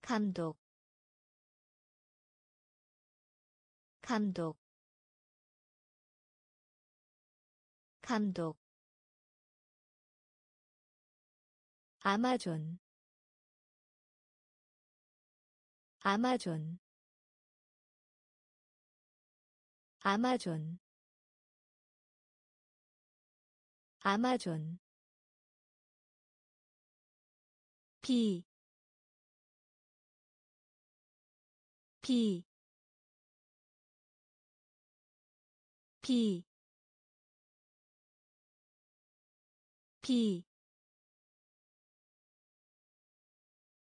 감독. 감독. 감독. 아마존. 아마존. 아마존 아마존. 비, 비, 비, 비,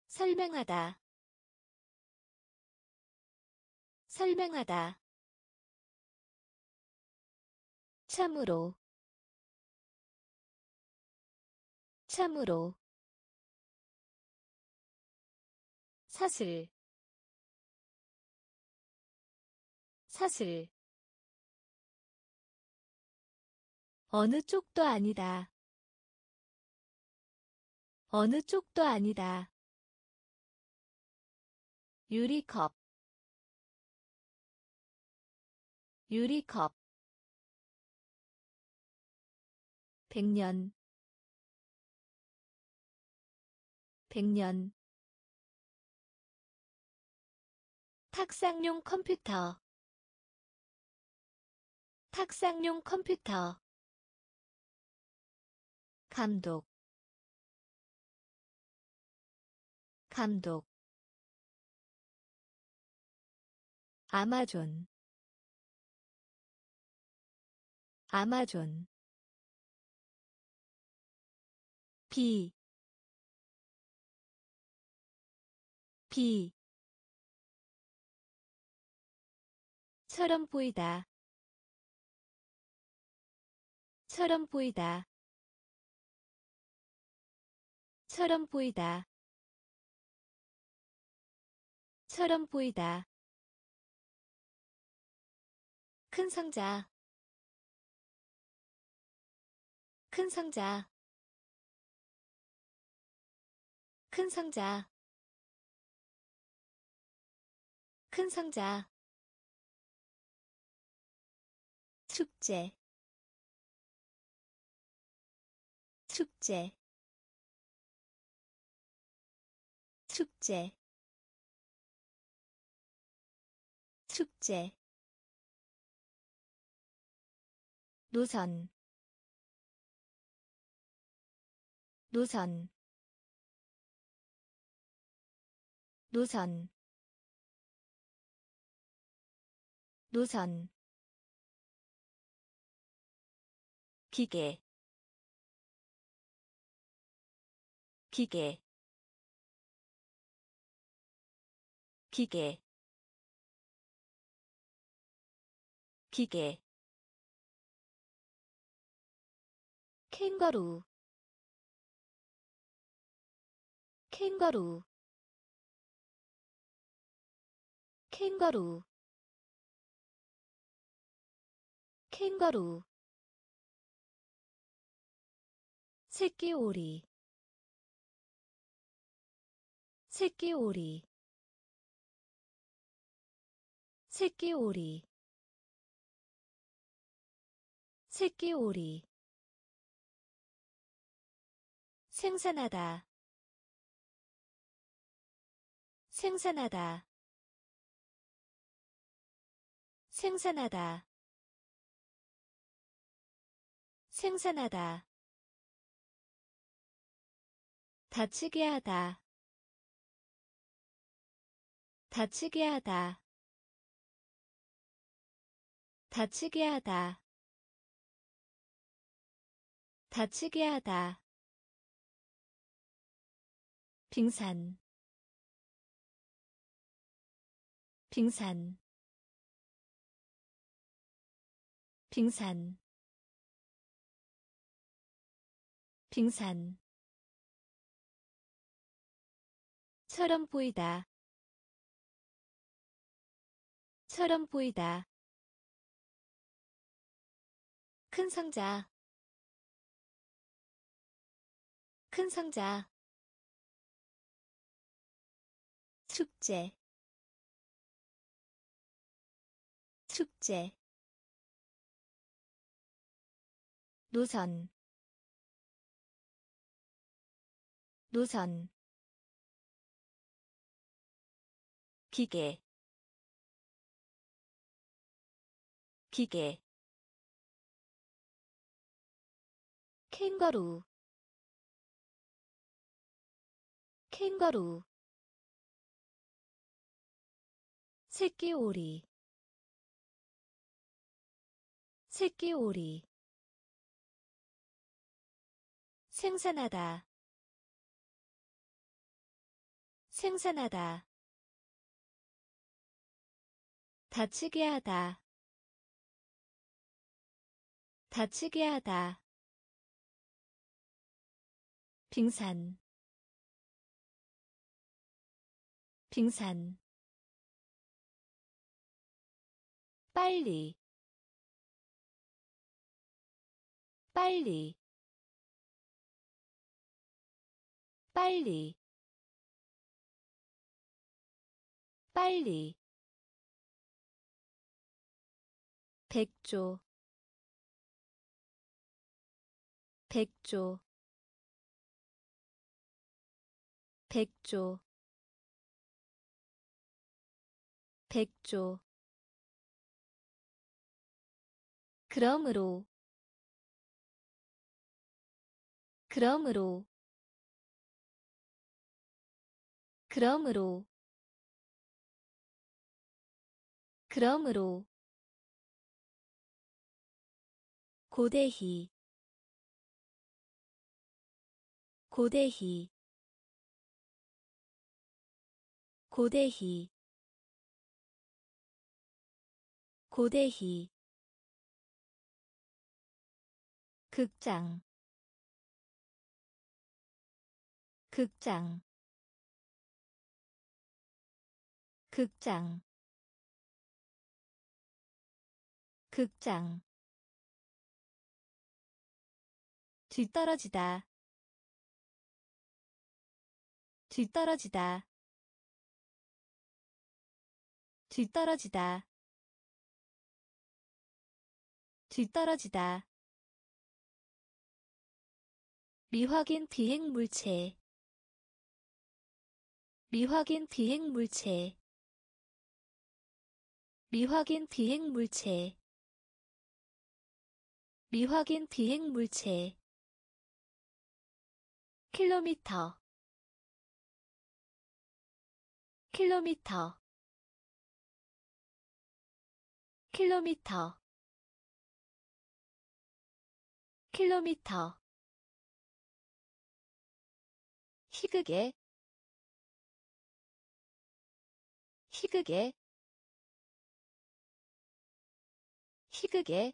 설명하다, 설명하다, 참으로, 참으로, 사슬. 사슬. 어느 쪽도 아니다. 어느 쪽도 아니다. 유리컵. 유리컵. 백년 백년. 탁상용 컴퓨터. 탁상용 컴퓨터. 감독. 감독. 아마존. 아마존. 비, 비, 처럼 보이다. 처럼 보이다. 처럼 보이다. 처럼 보이다. 큰 상자. 큰 상자. 큰 상자. 큰 상자. 축제. 축제. 축제. 축제. 노선. 노선. 노선 노선 기계 기계 기계 기계. 캥거루 캥거루 캥거루 캥거루 새끼오리 새끼오리 새끼오리 새끼오리. 생산하다 생산하다 생산하다 생산하다. 다치게 하다. 다치게 하다. 다치게 하다. 다치게 하다. 빙산. 빙산. 빙산 빙산. 처럼 보이다. 처럼 보이다. 큰 상자. 큰 상자. 축제. 축제. 노선 노선 기계 기계 캥거루 캥거루 새끼오리 새끼오리 생산하다 생산하다. 다치게 하다. 다치게 하다. 빙산. 빙산. 빨리. 빨리. 빨리 빨리. 백조. 백조. 백조. 백조. 그러므로. 그러므로. 그러므로 그러므로 고대희 고대희 고대희 고대희 극장 극장 극장 극장. 뒤떨어지다. 뒤떨어지다. 뒤떨어지다. 뒤떨어지다. 미확인 비행 물체. 미확인 비행 물체. 미확인 비행 물체 미확인 비행 물체. 킬로미터. 킬로미터. 킬로미터. 킬로미터. 희극의. 희극의. 희극의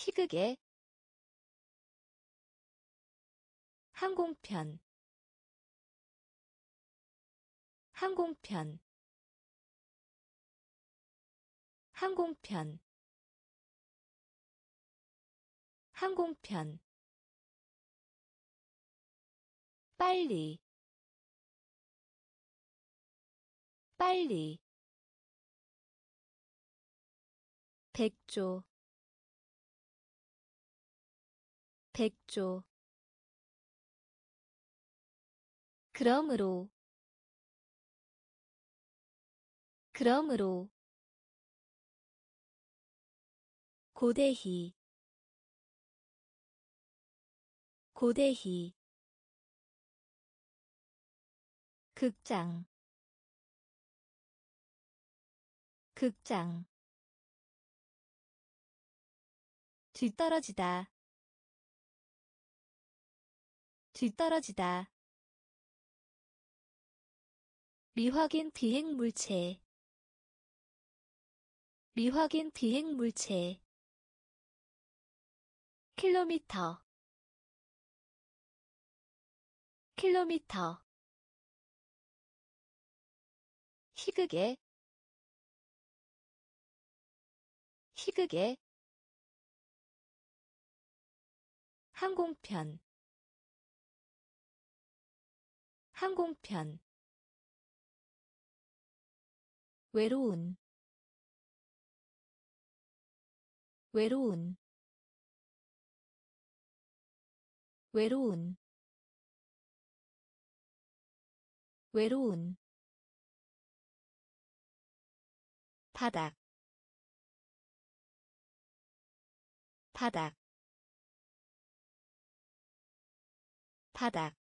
희극의 항공편 항공편 항공편 항공편. 빨리 빨리. 백조 백조. 그러므로 그러므로 고대희 고대희 극장 극장. 뒤떨어지다 뒤떨어지다. 미확인 비행 물체. 미확인 비행 물체. 킬로미터. 킬로미터. 희극의. 희극의. 항공편 항공편. 외로운. 외로운. 외로운. 외로운. 바닥. 바닥. 바닥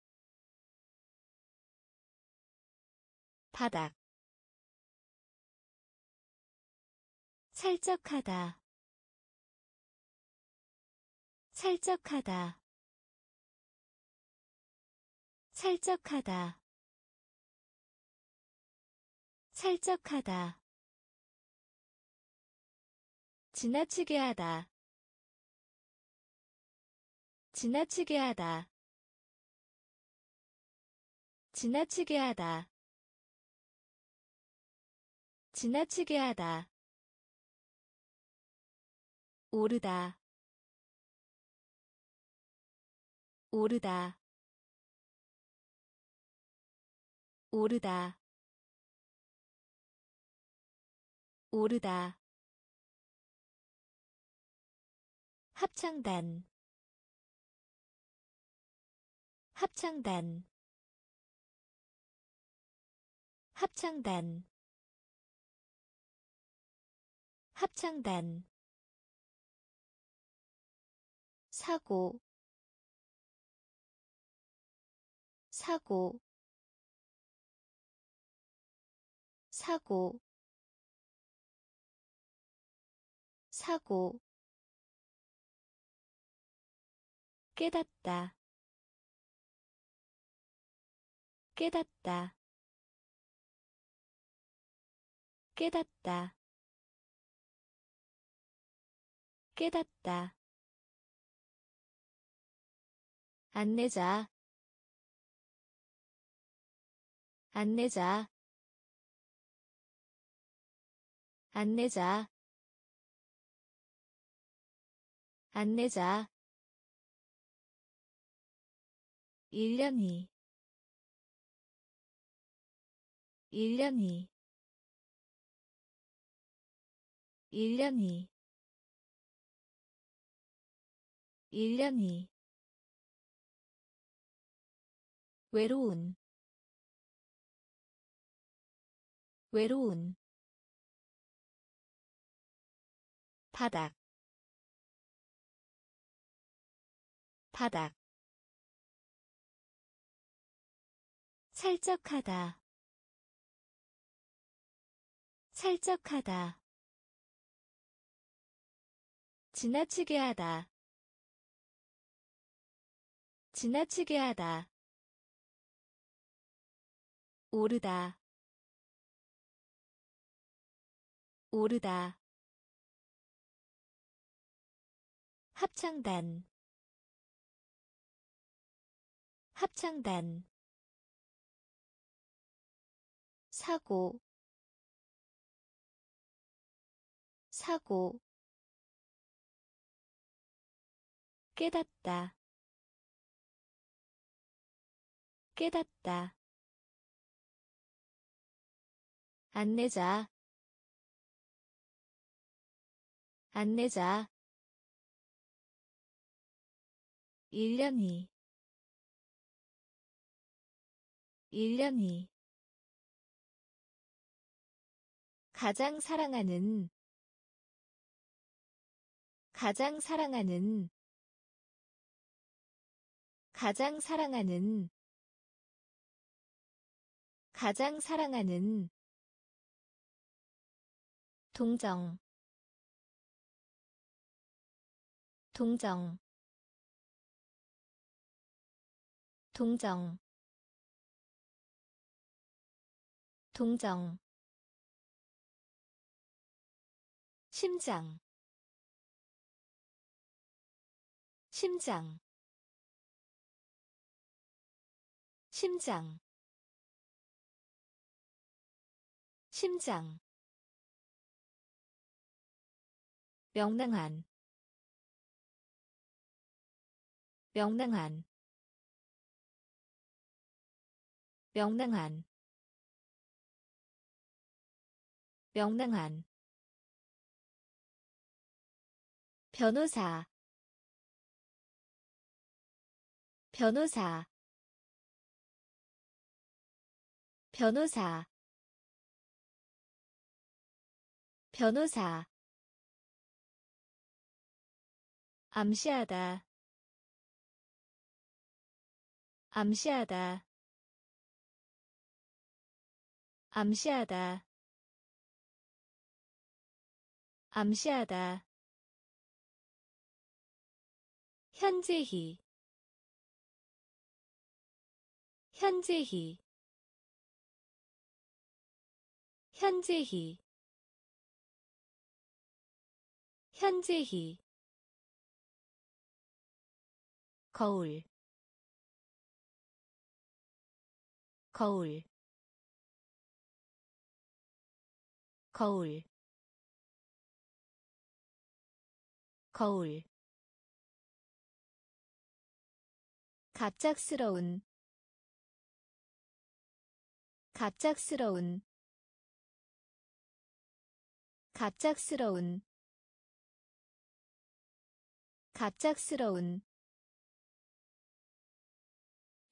바닥 살짝하다. 살짝하다. 살짝하다. 살짝하다. 지나치게 하다. 지나치게 하다. 지나치게 하다 지나치게 하다. 오르다. 오르다. 오르다. 오르다. 합창단. 합창단. 합창단 합창단 사고 사고 사고 사고. 깨닫다 깨닫다. 깨닫다 깨닫다. 안내자. 안내자. 안내자. 안내자. 1년이. 1년이. 1년이 1년이. 외로운. 외로운. 바닥. 바닥. 살짝하다. 살짝하다. 지나치게 하다 지나치게 하다. 오르다. 오르다. 합창단. 합창단. 사고. 사고. 깨닫다 깨닫다. 안내자. 안내자. 1년이. 1년이. 가장 사랑하는. 가장 사랑하는. 가장 사랑하는 가장 사랑하는 동정 동정 동정 동정. 심장 심장. 심장 심장 명랑한 명랑한 명랑한 명랑한. 변호사 변호사. 변호사 변호사. 암시하다. 암시하다. 암시하다. 암시하다. 현재히. 현재히. 현재히 현재히 거울 거울 거울 거울. 갑작스러운 갑작스러운 갑작스러운 갑작스러운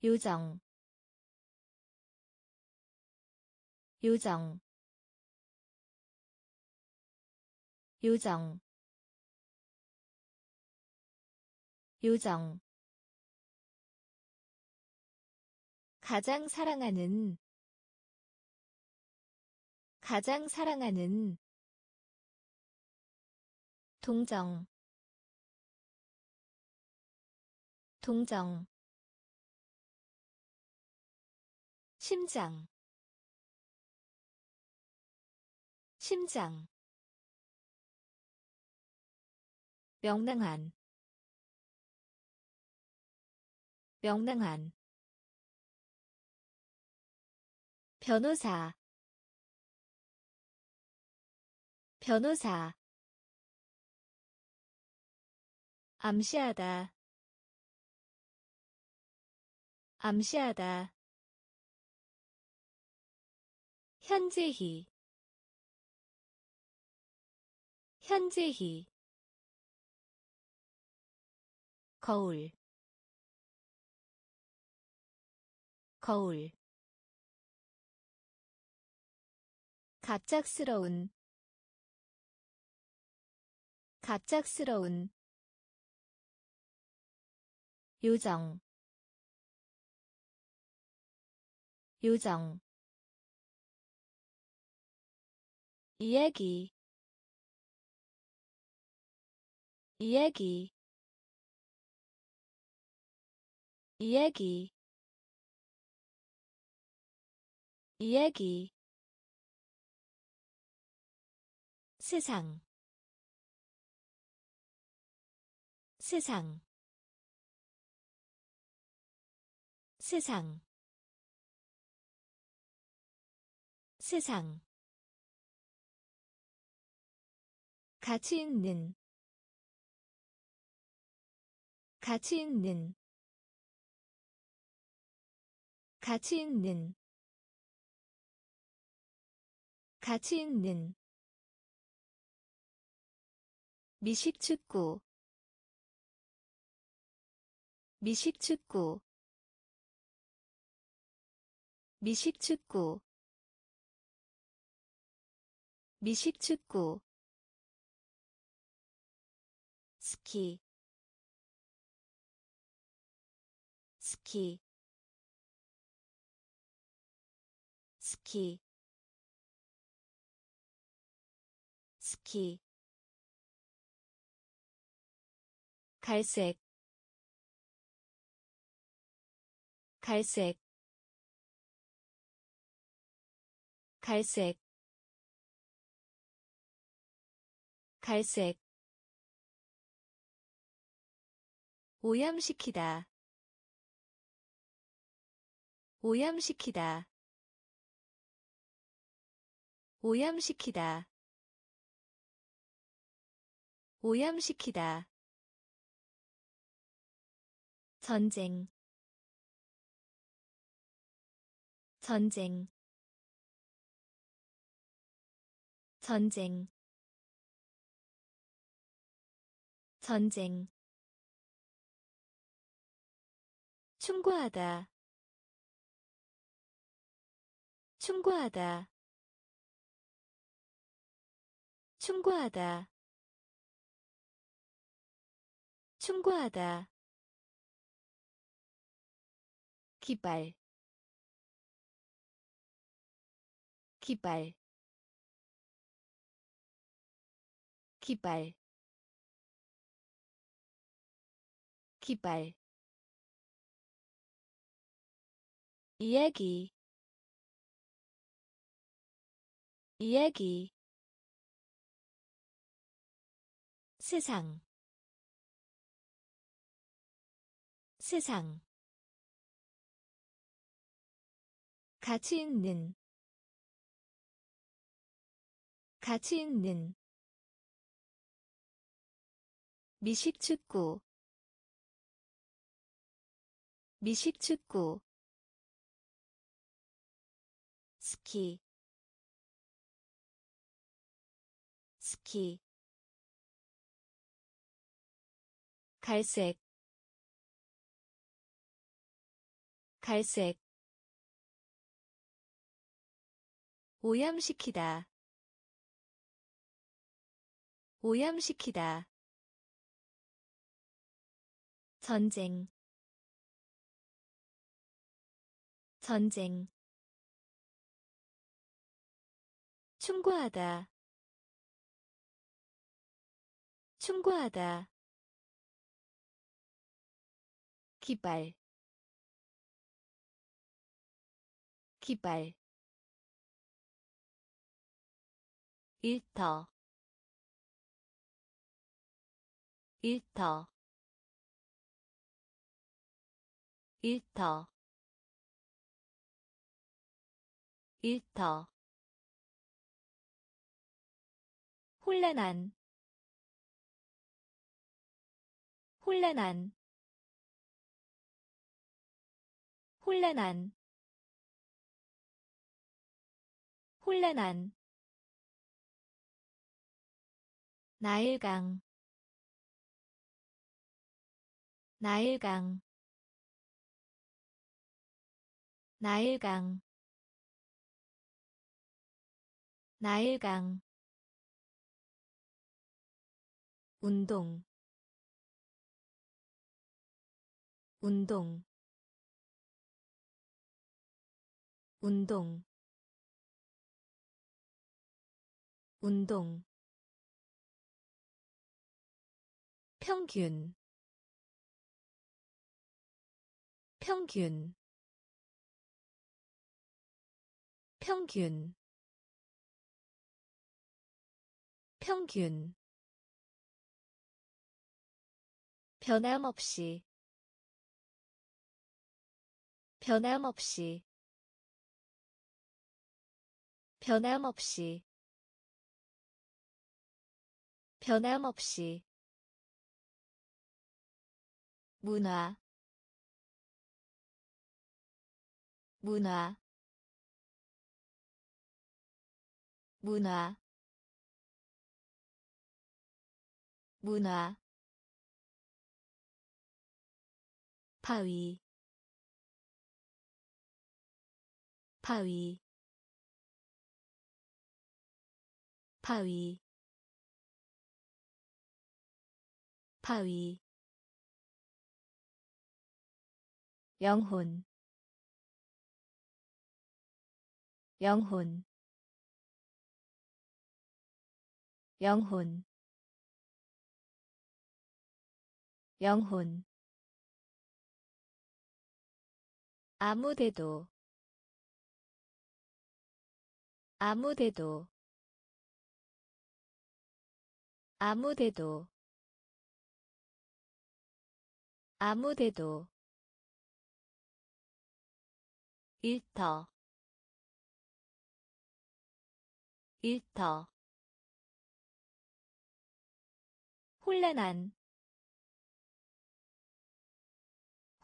요정 요정 요정 요정. 가장 사랑하는 가장 사랑하는 동정 동정 심장 심장 명랑한 명랑한 변호사 변호사 암시하다 암시하다. 현재히. 현재히. 거울. 거울. 갑작스러운. 갑작스러운. 요정 요정. 이야기. 이야기. 이야기. 이야기. 세상. 세상. 세상 세상. 가치 있는. 가치 있는. 가치 있는. 가치 있는. 미식축구. 미식축구. 미식축구 미식축구 스키 스키 스키 스키. 갈색 갈색 갈색 갈색. 오염시키다. 오염시키다. 오염시키다. 오염시키다. 전쟁. 전쟁. 전쟁 전쟁. 충고하다. 충고하다. 충고하다. 충고하다. 기발. 기발. 기발 기발. 이야기. 이야기. 세상. 세상. 가치 있는. 가치 있는. 미식축구 미식축구 스키 스키 갈색 갈색 오염시키다 오염시키다 전쟁 전쟁. 충고하다. 충고하다. 기발. 기발. 일터. 일터. 일터 일터. 혼란한. 혼란한. 혼란한. 혼란한. 나일강. 나일강. 나일강 나일강 운동 운동 운동 운동. 평균 평균. 평균 평균. 변함없이. 변함없이. 변함없이. 변함없이. 문화. 문화. 문화 문화 바위 바위 바위 바위. 영혼 영혼. 영혼 영혼. 아무데도. 아무데도. 아무데도. 아무데도. 일터. 일터. 혼란한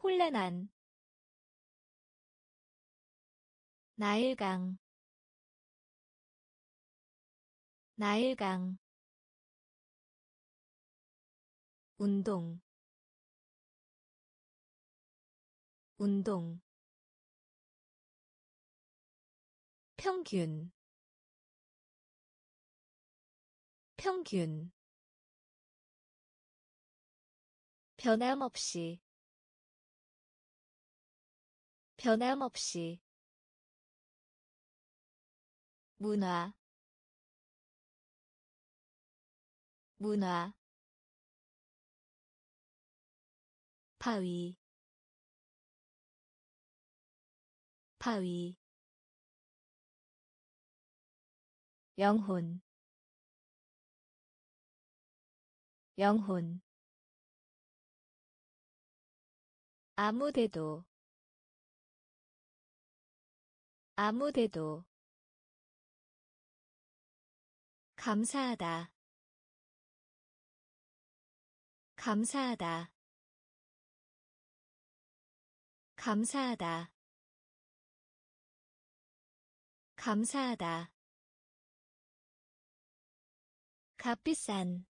혼란한 나일강 나일강 운동 운동 평균 평균 변함없이 변함없이. 문화. 문화. 바위. 바위. 영혼. 영혼. 아무데도 아무데도. 감사하다. 감사하다. 감사하다. 감사하다. 값비싼.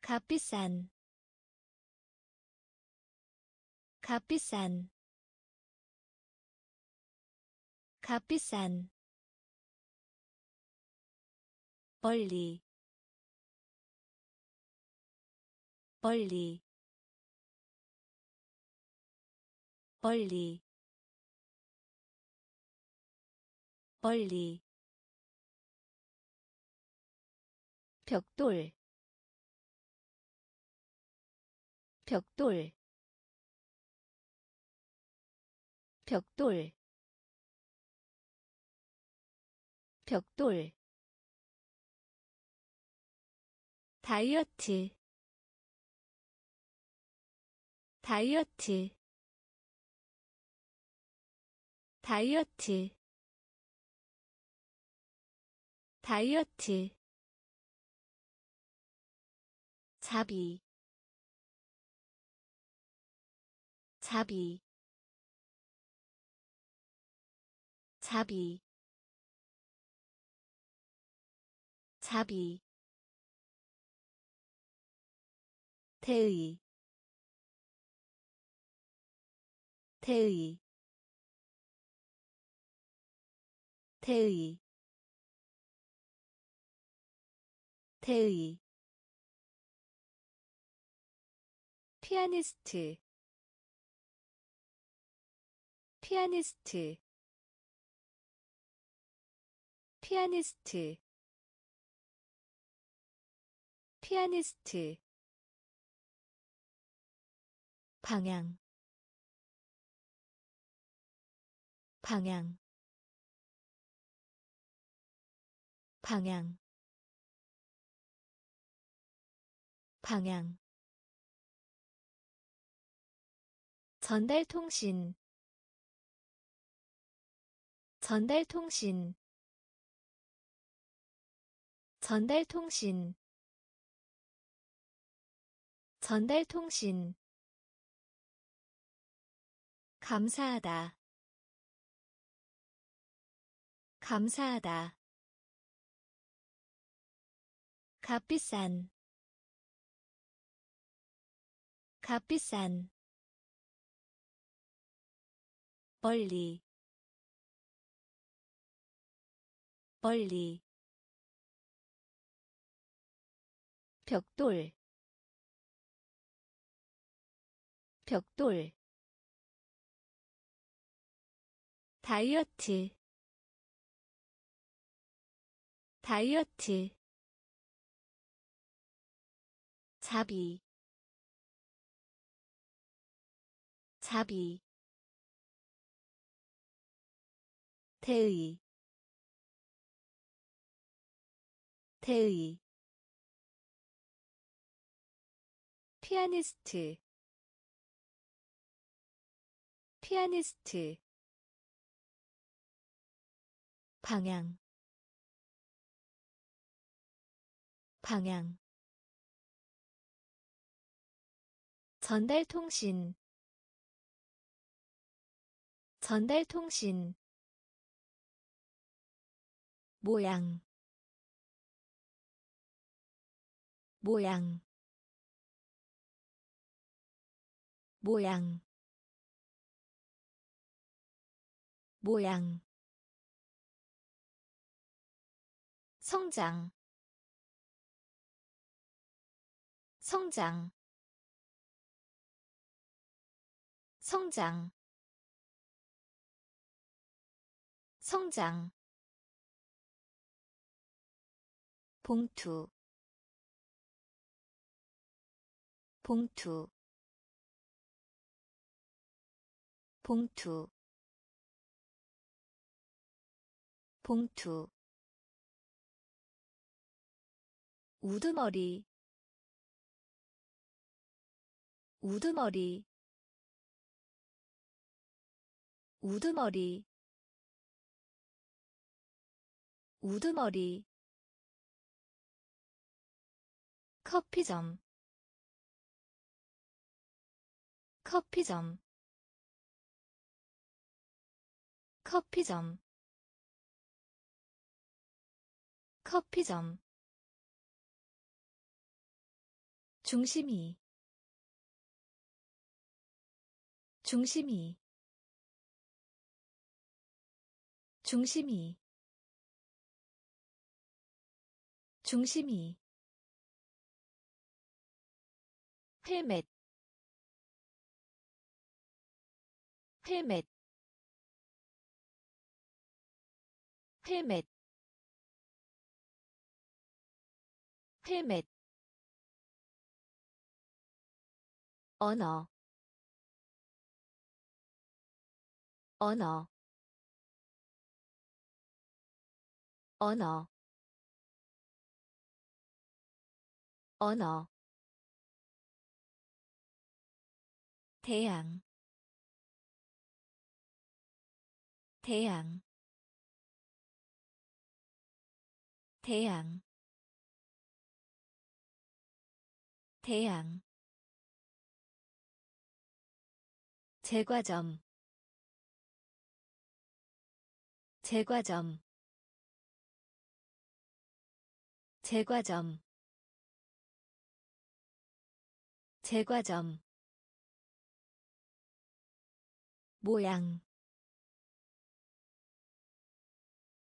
값비싼. 값비싼 값비싼 멀리 멀리 멀리 멀리. 벽돌 벽돌 벽돌 벽돌 다이어트 다이어트 다이어트 다이어트 자비 자비 자비 자비 태의 태의 태의 태의. 피아니스트 피아니스트 피아니스트 피아니스트. 방향. 방향. 방향. 방향. 전달통신. 전달통신. 전달통신 전달통신. 감사하다. 감사하다. 값비싼. 값비싼. 멀리. 멀리. 벽돌 벽돌 다이어트 다이어트 자비 자비 대의 대의 피아니스트 피아니스트. 방향. 방향. 전달통신. 전달통신. 모양. 모양. 모양 모양 성장 성장 성장 성장. 봉투 봉투 봉투 봉투 우두머리 우두머리 우두머리 우두머리 커피점 커피점 커피점 커피점. 중심이. 중심이. 중심이. 중심이. 헬멧. 헬멧. 헬멧 헬멧. 언어. 언어. 언어. 언어. 태양. 태양. 태양 태양 제과점. 제과점. 제과점. 제과점. 모양.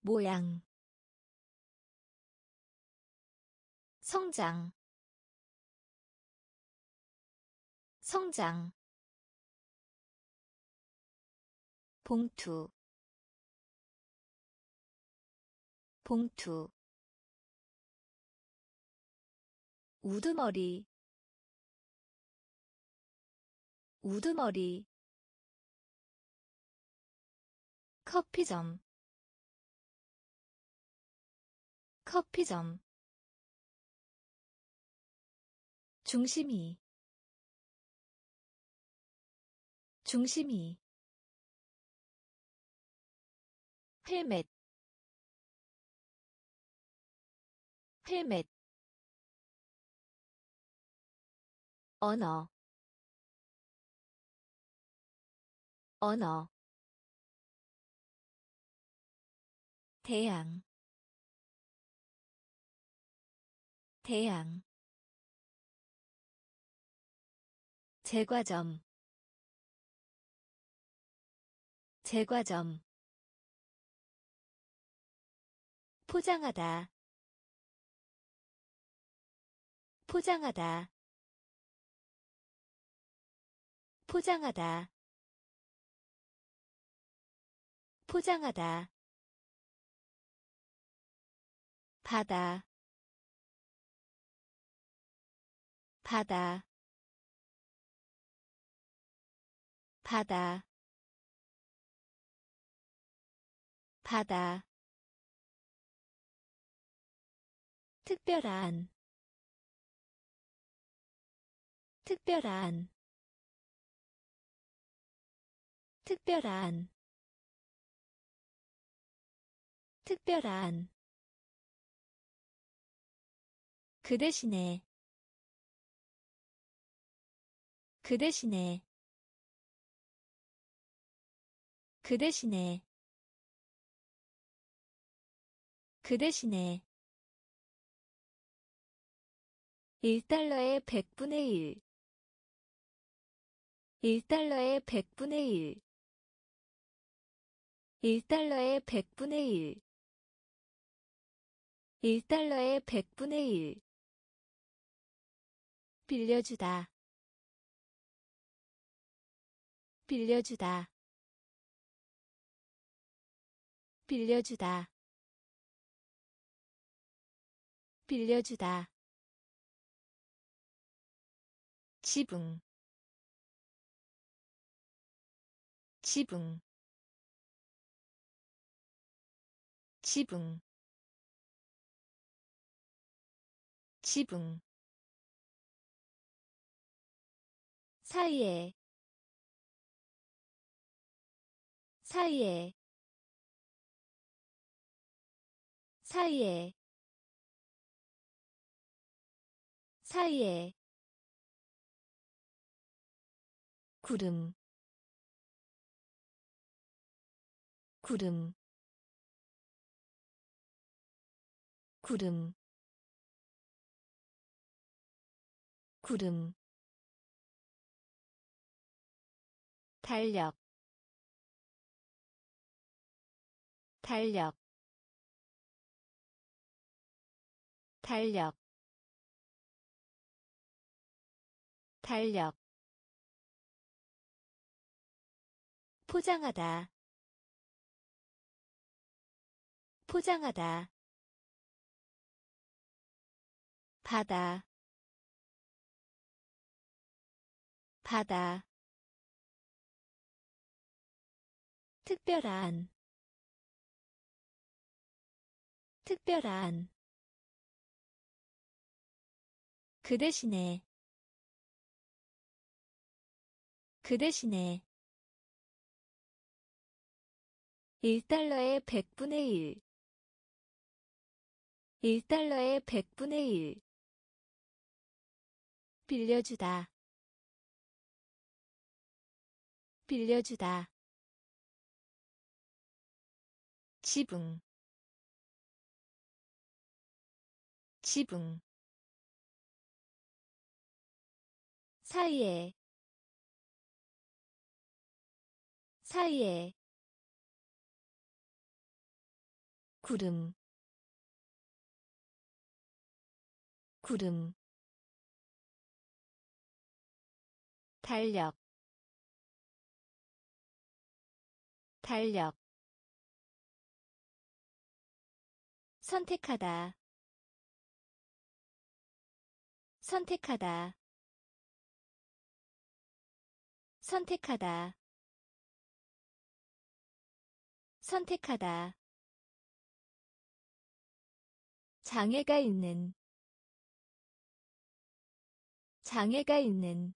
모양. 성장 성장 봉투 봉투 우두머리 우두머리 커피점 커피점 중심이 중심이. 헬멧 헬멧 언어 언어 태양 태양 제과점 제과점. 포장하다. 포장하다. 포장하다. 포장하다. 바다. 바다. 바다 바다. 특별한. 특별한. 특별한. 특별한. 그 대신에. 그 대신에. 그 대신에 그 대신에 1달러의 100분의 1 1달러의 100분의 1 1달러의 100분의 1 1달러의 100분의 1 빌려주다. 빌려주다. 빌려주다 빌려주다. 지붕. 지붕. 지붕. 지붕. 사이에. 사이에. 사이에 사이에 구름 구름 구름 구름. 달력 달력 달력 달력. 포장하다. 포장하다. 바다. 바다. 특별한. 특별한. 그 대신에 그 대신에 1달러의 100분의 1 1달러의 100분의 1 빌려주다. 빌려주다. 지붕. 지붕. 사이에 사이에 구름 구름 달력 달력. 선택하다 선택하다. 선택하다 선택하다. 장애가 있는. 장애가 있는.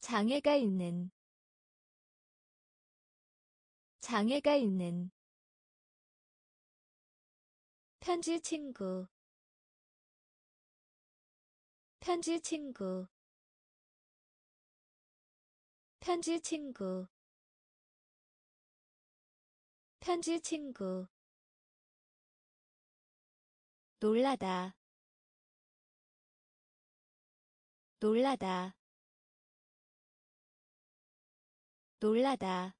장애가 있는. 장애가 있는. 편지 친구. 편지 친구. 편지 친구 편지 친구. 놀라다. 놀라다. 놀라다.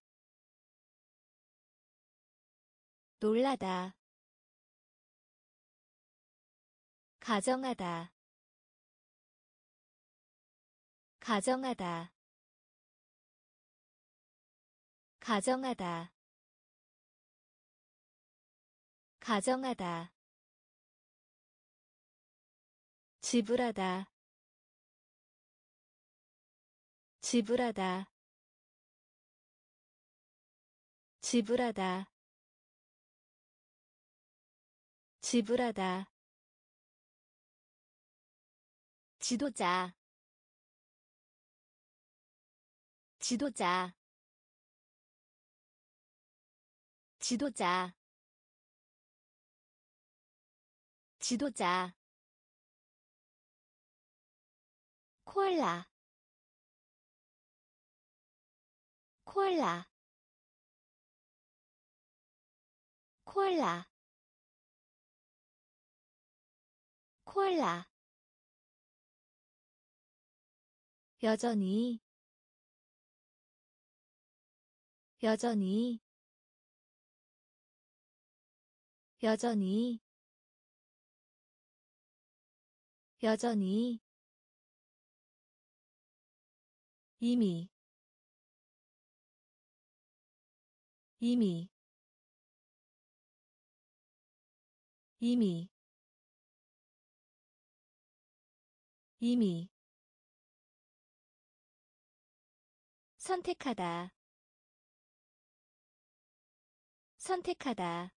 놀라다. 가정하다. 가정하다. 가정하다 가정하다. 지불하다. 지불하다. 지불하다. 지불하다. 지도자. 지도자. 지도자 지도자. 콜라. 콜라. 콜라. 콜라. 여전히. 여전히. 여전히 여전히 이미 이미 이미 이미. 선택하다. 선택하다.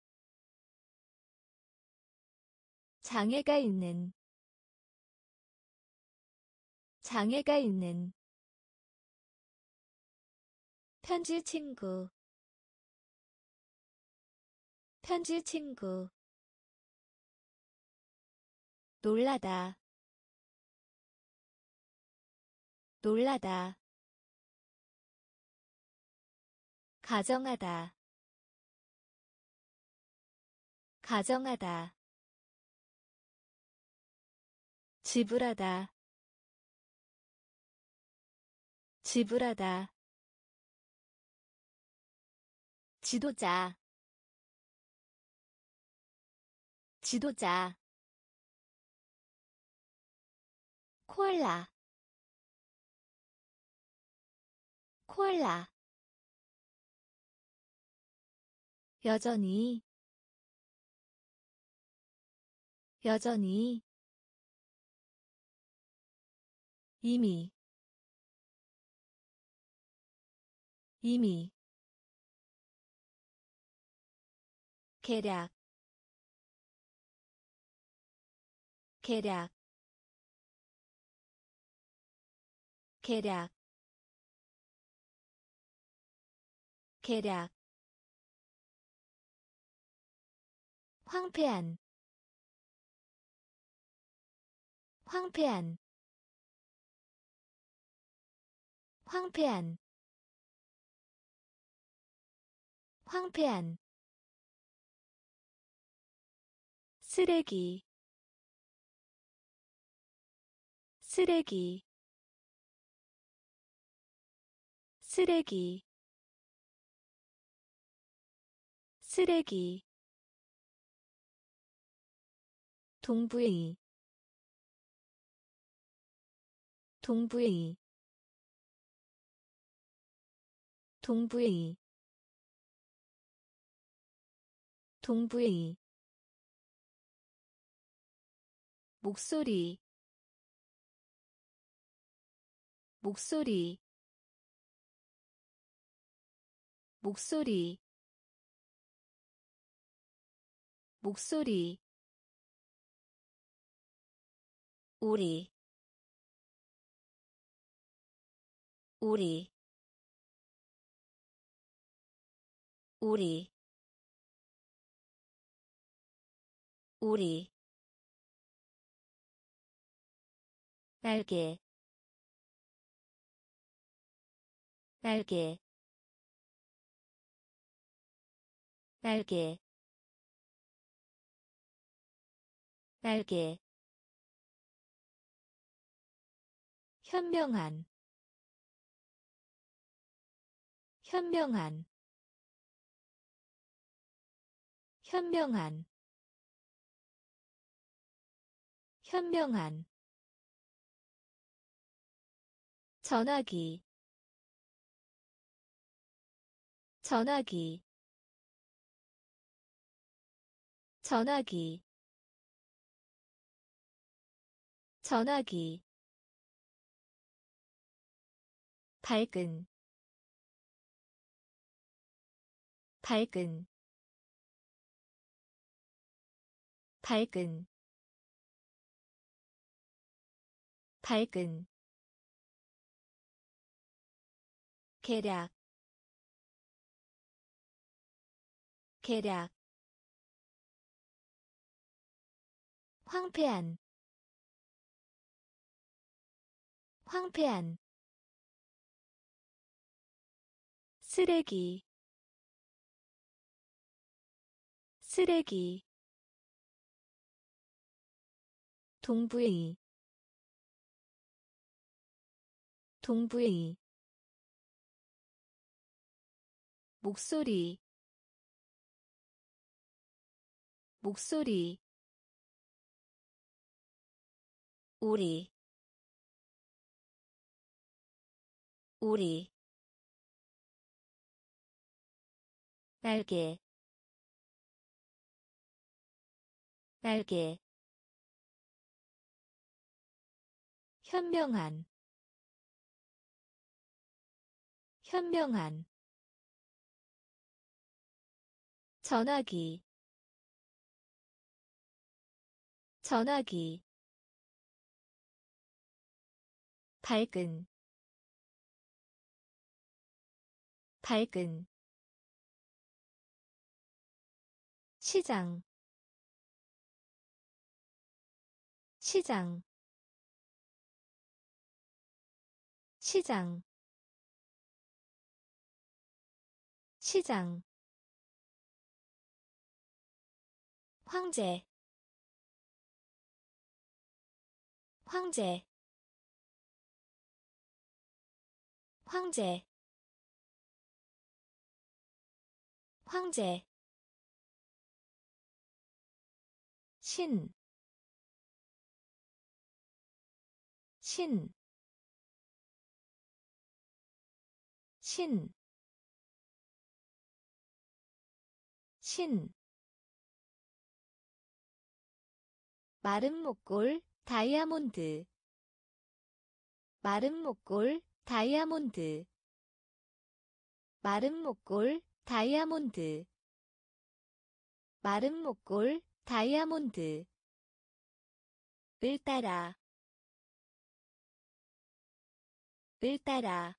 장애가 있는 장애가 있는 편지 친구 편지 친구. 놀라다 놀라다. 가정하다 가정하다. 지불하다 지불하다. 지도자. 지도자. 콜라. 콜라. 여전히. 여전히. 이미 이미. 계략. 계략. 계략. 계략. 황폐한. 황폐한. 황폐한 황폐한 쓰레기 쓰레기 쓰레기 쓰레기. 동부의 동부의 동부의 동부의 목소리 목소리 목소리 목소리. 우리 우리. 우리 우리 날개 날개 날개 날개. 현명한 현명한. 현명한 현명한. 전화기. 전화기. 전화기. 전화기. 밝은 밝은 밝은 밝은 계략 계략 황폐한 황폐한 쓰레기 쓰레기 동부의 동부의 목소리 목소리 우리 우리 날개 날개 현명한 현명한. 전화기. 전화기. 밝은 밝은 시장. 시장. 시장 시장 황제 황제 황제 황제 신, 신, 신, 신. 마른 목골 다이아몬드. 마른 목골 다이아몬드. 마른 목골 다이아몬드. 마른 목골 다이아몬드. 을 따라. 을 따라.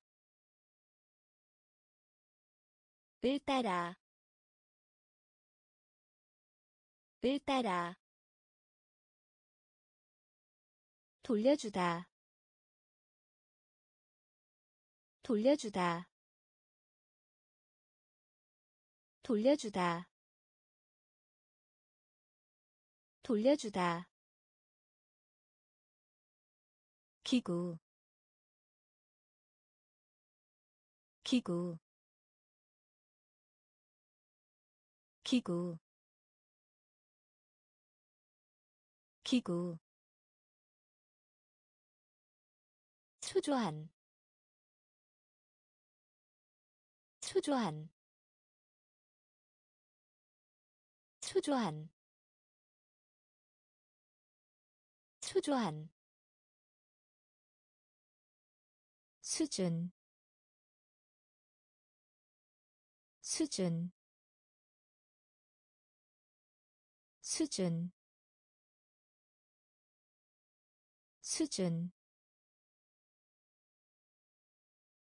을 따라 을 따라. 돌려주다. 돌려주다. 돌려주다. 돌려주다. 기구. 기구. 기구 기구 초조한 초조한 초조한 초조한 수준 수준 수준 수준.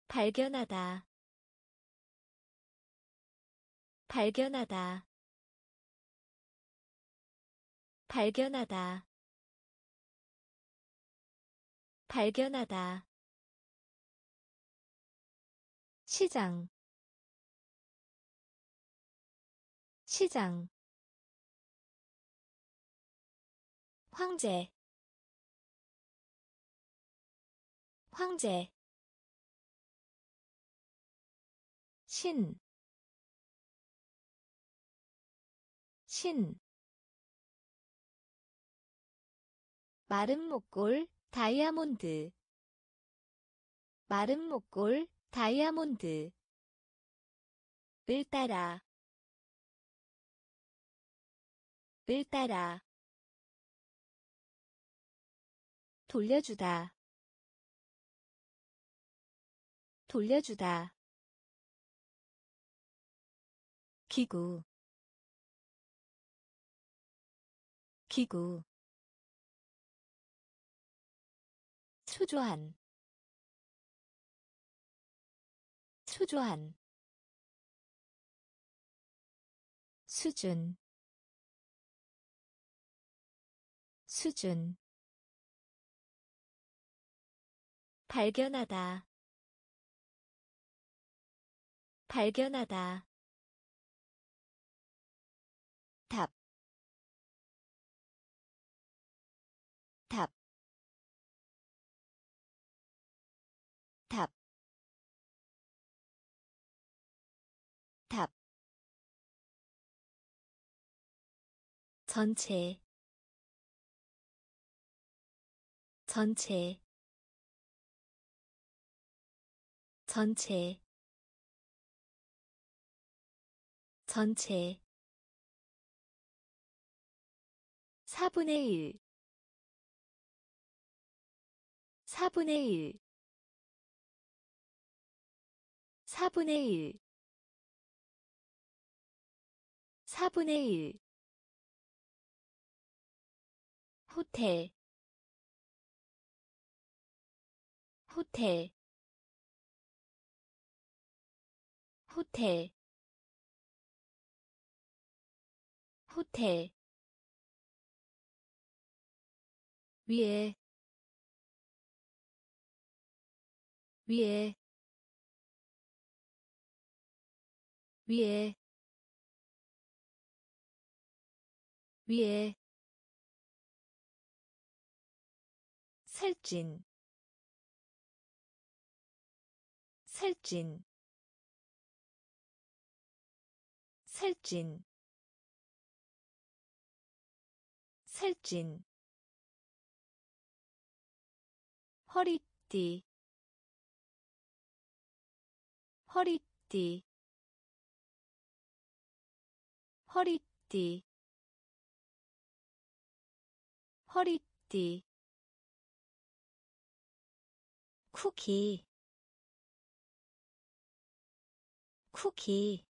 발견하다. 발견하다. 발견하다. 발견하다. 시장. 시장. 황제 황제 신, 신, 마른 목골, 다이아몬드, 마른 목골, 다이아몬드, 을 따라, 을 따라, 돌려주다, 돌려주다. 기구. 기구. 초조한. 초조한. 수준. 수준. 발견하다 발견하다. 탑, 탑, 탑, 탑. 전체, 전체, 전체, 전체. 4분의 1 4분의 1 4분의 1 4분의 1 호텔. 호텔. 호텔 호텔 위에 위에 위에 위에 살찐 살찐 살찐 살찐. 허리띠. 허리띠. 허리띠. 허리띠. 쿠키. 쿠키.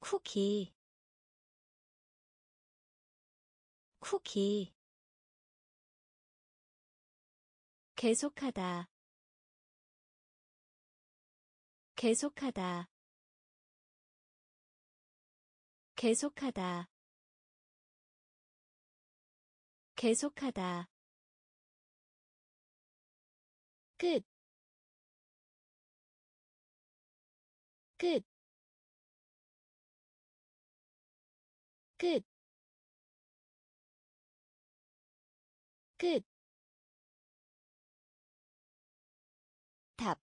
쿠키 쿠키. 계속하다. 계속하다. 계속하다. 계속하다. 끝, 끝, 끝, 끝. 탑,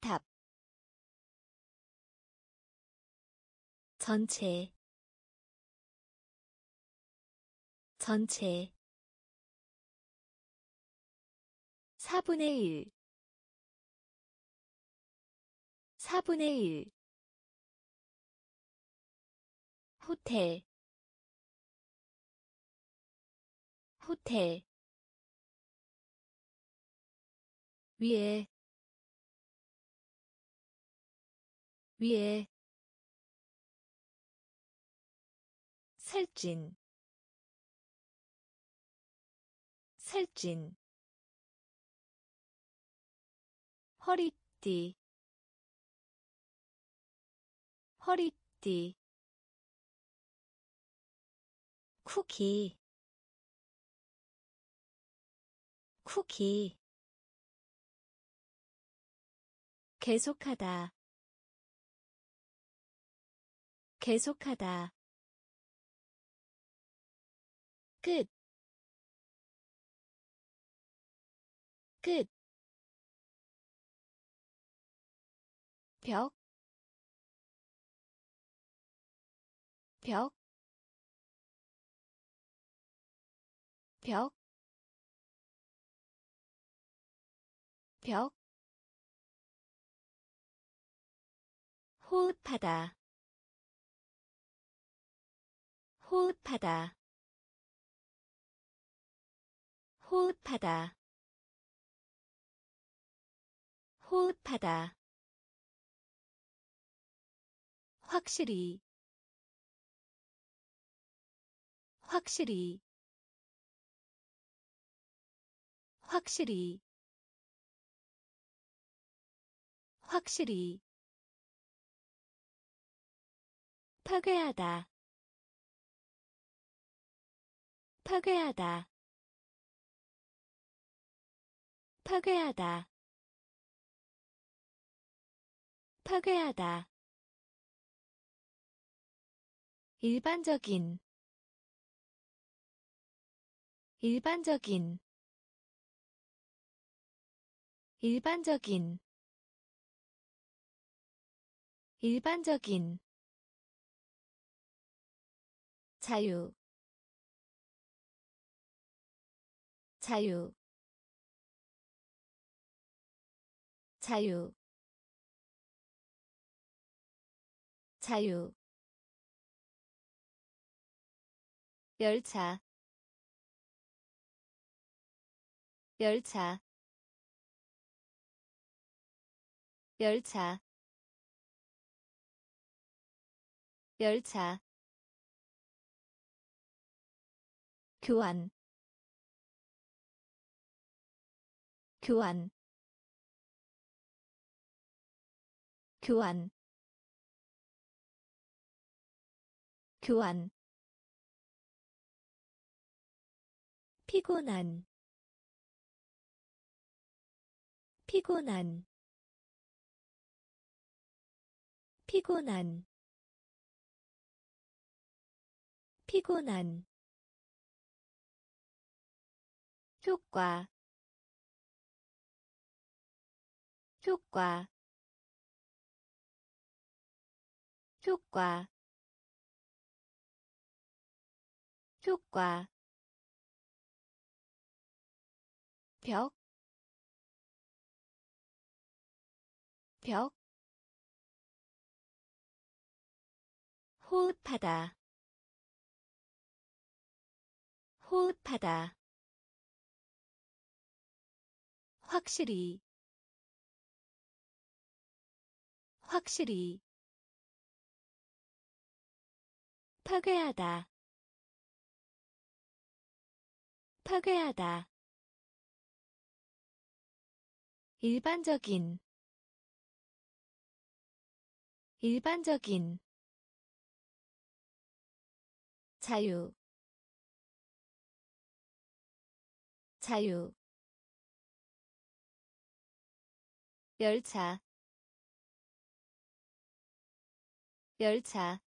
탑. 전체, 전체. 4분의 1 4분의 1 호텔 호텔 위에 위에 살찐 살찐 허리띠 허리띠 쿠키 쿠키. 계속하다. 계속하다. 끝, 끝, 벽, 벽, 벽, 벽, 호흡하다, 호흡하다, 호흡하다, 호흡하다. 확실히 확실히 확실히 확실히 파괴하다 파괴하다 파괴하다 파괴하다. 일반적인 일반적인 일반적인 일반적인 자유 자유 자유 자유. 열차 열차. 열차 열차 교환 교환 교환 교환. 피곤한 피곤한 피곤한 피곤한 효과 효과 효과 효과. 벽, 벽, 호흡하다, 호흡하다, 확실히, 확실히, 파괴하다, 파괴하다. 일반적인. 일반적인. 자유 자유. 열차. 열차.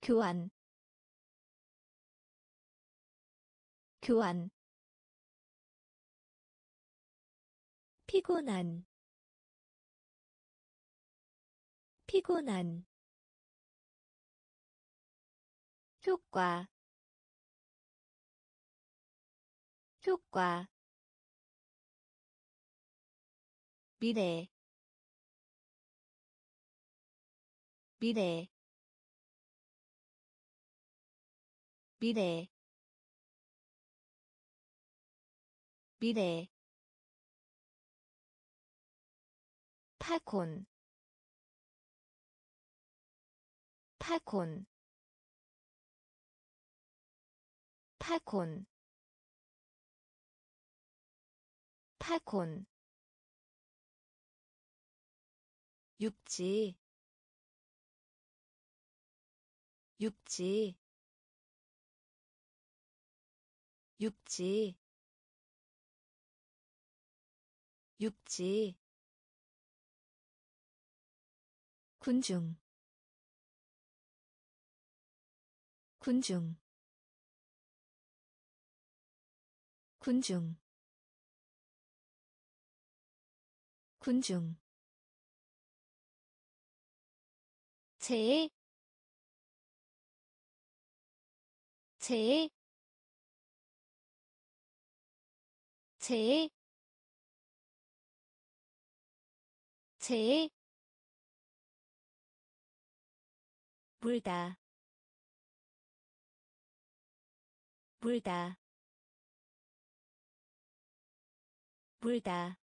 교환. 교환. 피곤한. 피곤한. 효과 효과 미래 미래 미래 미래. 파콘 파콘. 파콘 파콘 육지 육지 육지 육지. 군중 군중 군중 군중. 제, 제, 제, 제, 물다, 물다, 물다,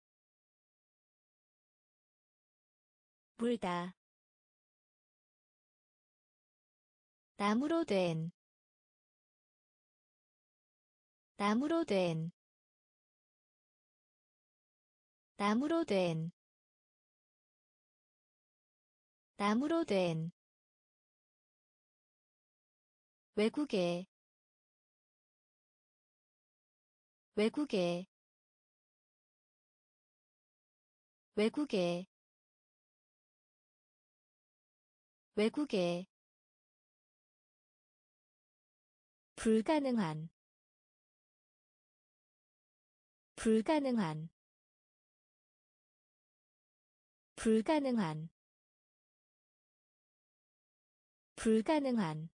물다. 나무로 된. 나무로 된. 나무로 된. 나무로 된. 외국에. 외국에. 외국에 외국에 불가능한 불가능한 불가능한 불가능한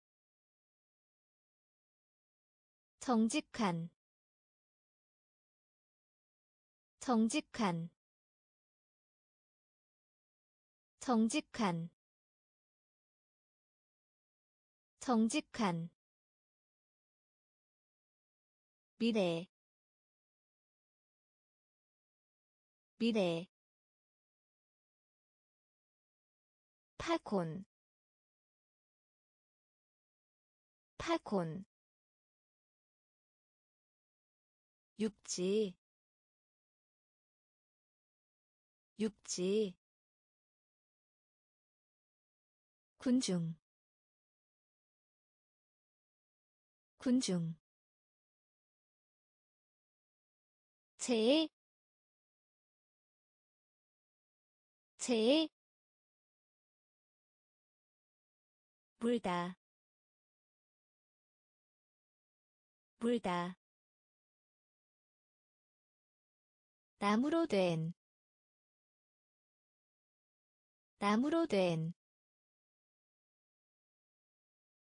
정직한 정직한 정직한 정직한 미래 미래 파콘 파콘 육지 육지 군중 군중 제, 제, 물다, 물다. 나무로 된 나무로 된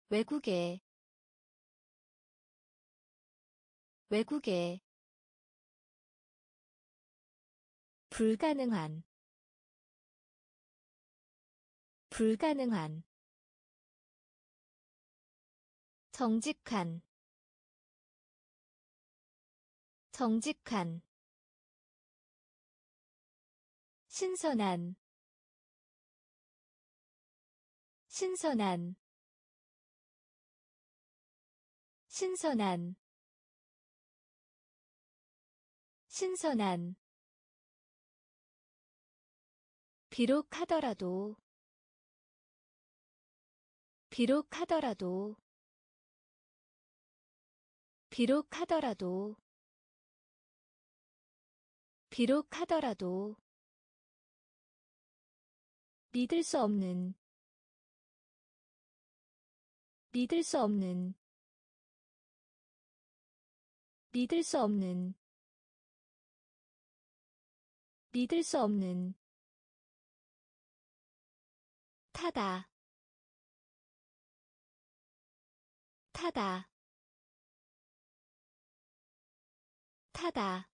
외국에 외국에 불가능한 불가능한 정직한 정직한 신선한 신선한 신선한 신선한 비록 하더라도 비록 하더라도 비록 하더라도 비록 하더라도 믿을 수 없는 믿을 수 없는 믿을 수 없는 믿을 수 없는 타다 타다 타다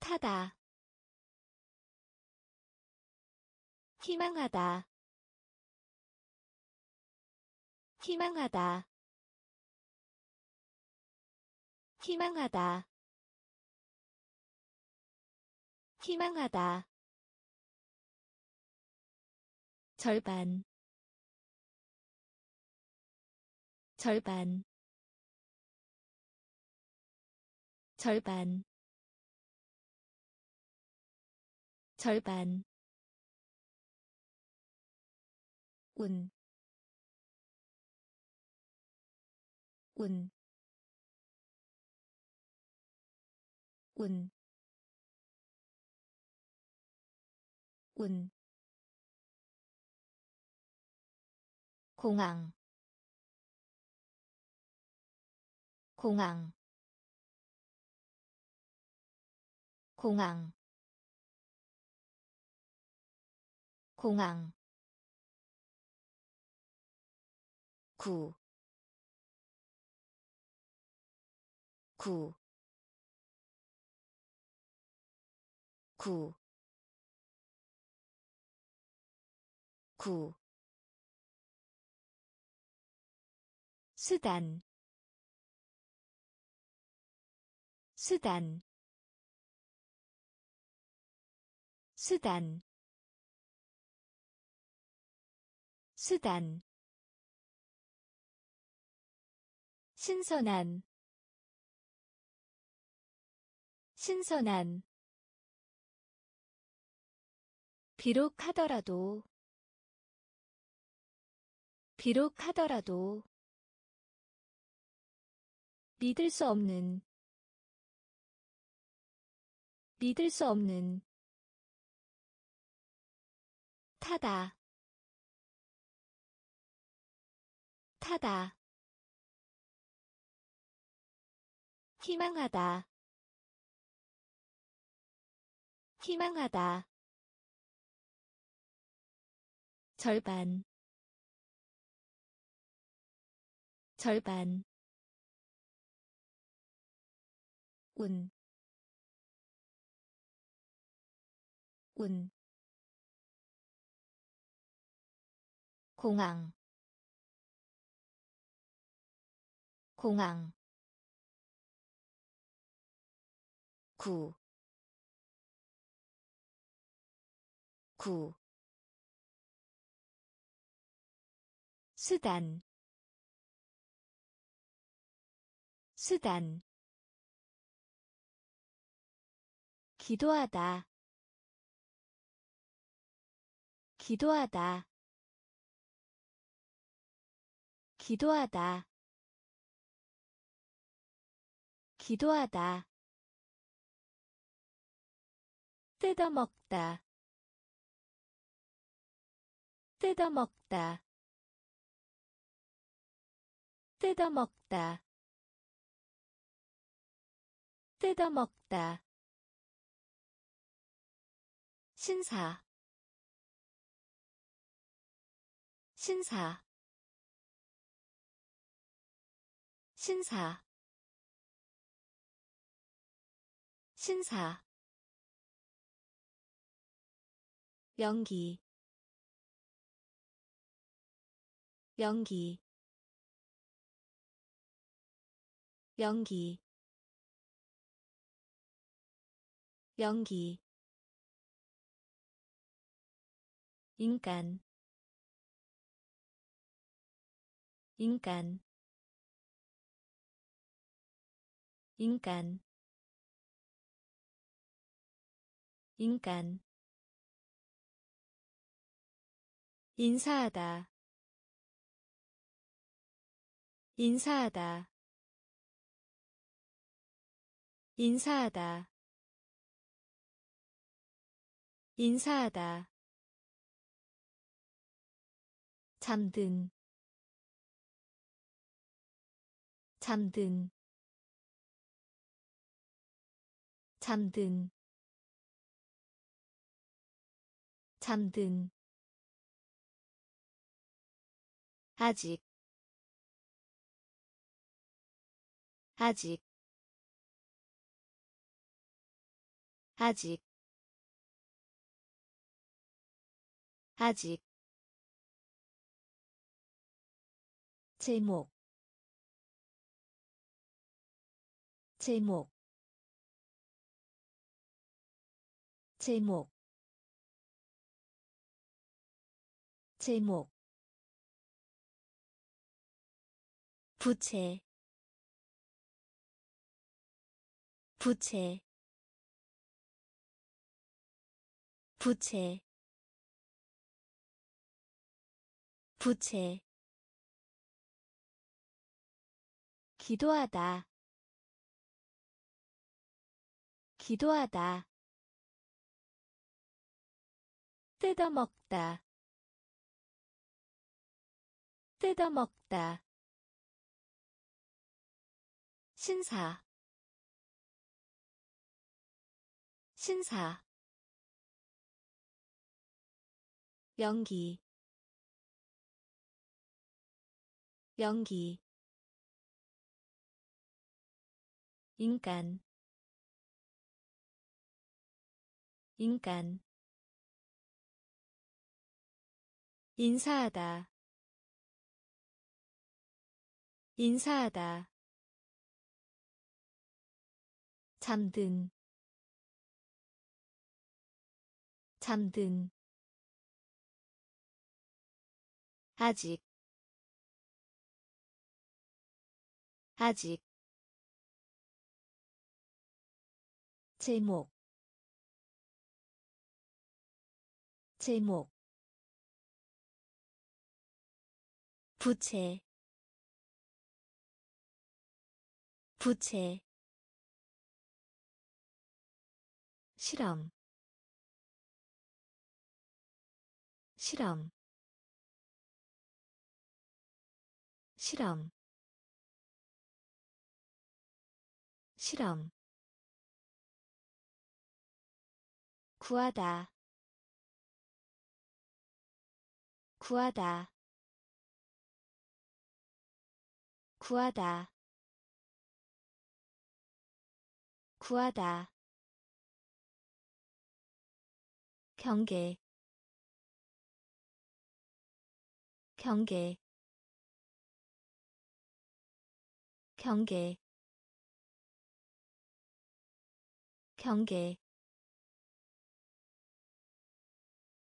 타다. 희망하다 희망하다. 희망하다 희망하다. 절반. 절반. 절반. 절반. 운, 운, 운, 운, 공항, 공항, 공항, 공항. 구, 구, 구, 구. 수단, 수단, 수단, 수단. 신선한. 신선한. 비록 하더라도 비록 하더라도 믿을 수 없는 믿을 수 없는 타다 타다. 희망하다 희망하다. 절반 절반. 운, 운, 공항, 공항, 구, 구, 수단, 수단, 기도하다, 기도하다, 기도하다, 기도하다. 뜯어먹다. 뜯어먹다. 뜯어먹다 뜯어먹다. 신사. 신사. 신사. 신사. 연기. 연기. 연기 연기. 인간. 인간. 인간. 인간. 인사하다. 인사하다. 인사하다 인사하다. 잠든. 잠든. 잠든. 잠든. 아직. 아직. 아직 아직. 제목. 제목. 제목. 제목. 부채. 부채. 부채 부채. 기도하다. 기도하다. 뜯어먹다. 뜯어먹다. 신사. 신사. 연기 연기 인간 인간 인사하다 인사하다 잠든 잠든 아직 아직. 제목. 제목. 부채. 부채. 실험. 실험. 실험 실험. 구하다. 구하다. 구하다. 구하다. 경계. 경계. 경계 경계.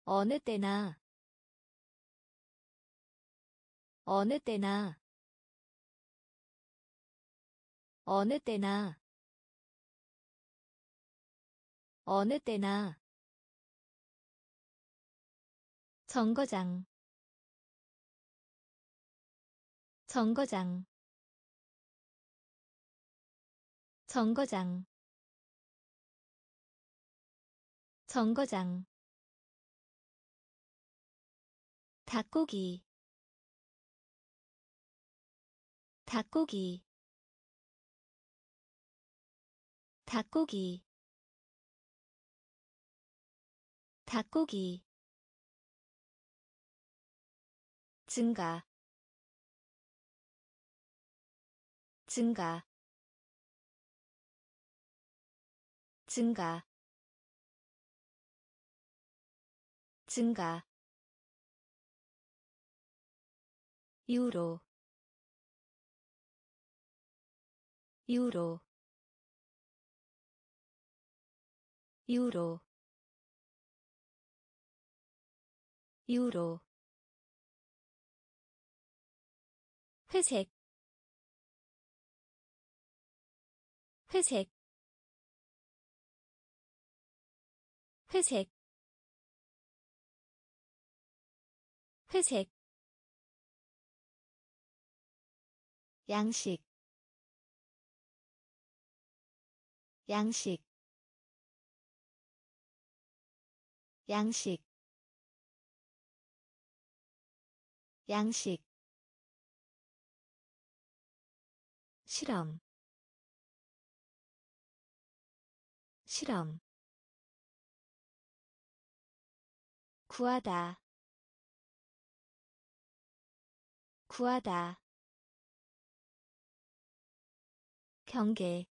어느 때나. 어느 때나. 어느 때나. 어느 때나. 정거장. 정거장. 정거장 정거장 닭고기 닭고기 닭고기 닭고기 증가 증가 증가 증가. 유로. 유로. 유로. 유로. 회색. 회색. 회색 회색 양식 양식 양식 양식. 실험 실험. 구하다 구하다. 경계.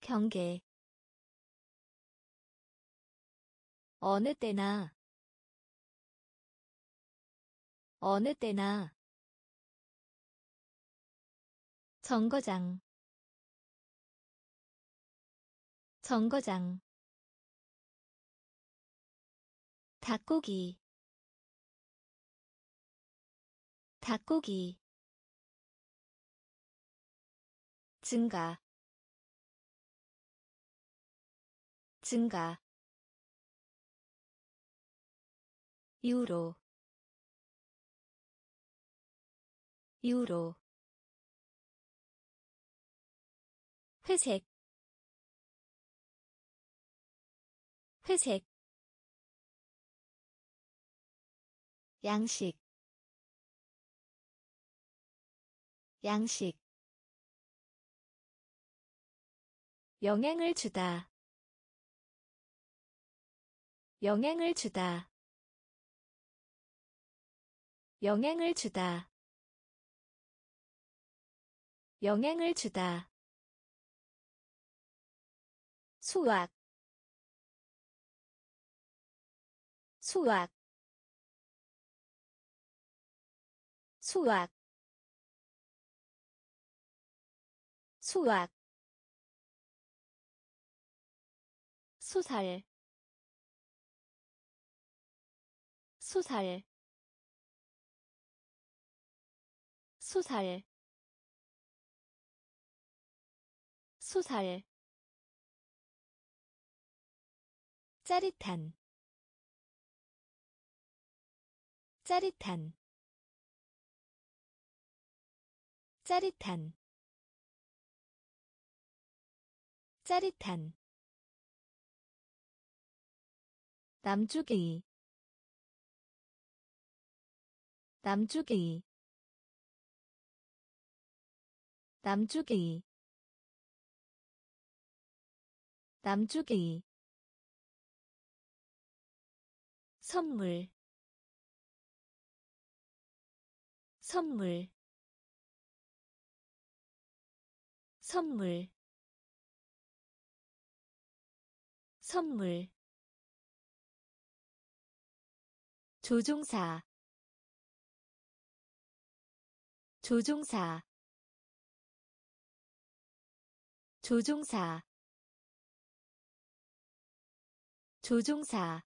경계. 어느 때나. 어느 때나. 정거장. 정거장. 닭고기 닭고기. 증가. 증가. 유로. 유로. 회색. 회색. 양식 양식. 영향을 주다. 영향을 주다. 영향을 주다. 영향을 주다. 수학 수학 수학 수학 소살 소살 소살 소살. 짜릿한 짜릿한 짜릿한 짜릿한. 남주게이 남주게이 남주게이 남주게이 선물. 선물. 선물 선물. 조종사. 조종사. 조종사. 조종사.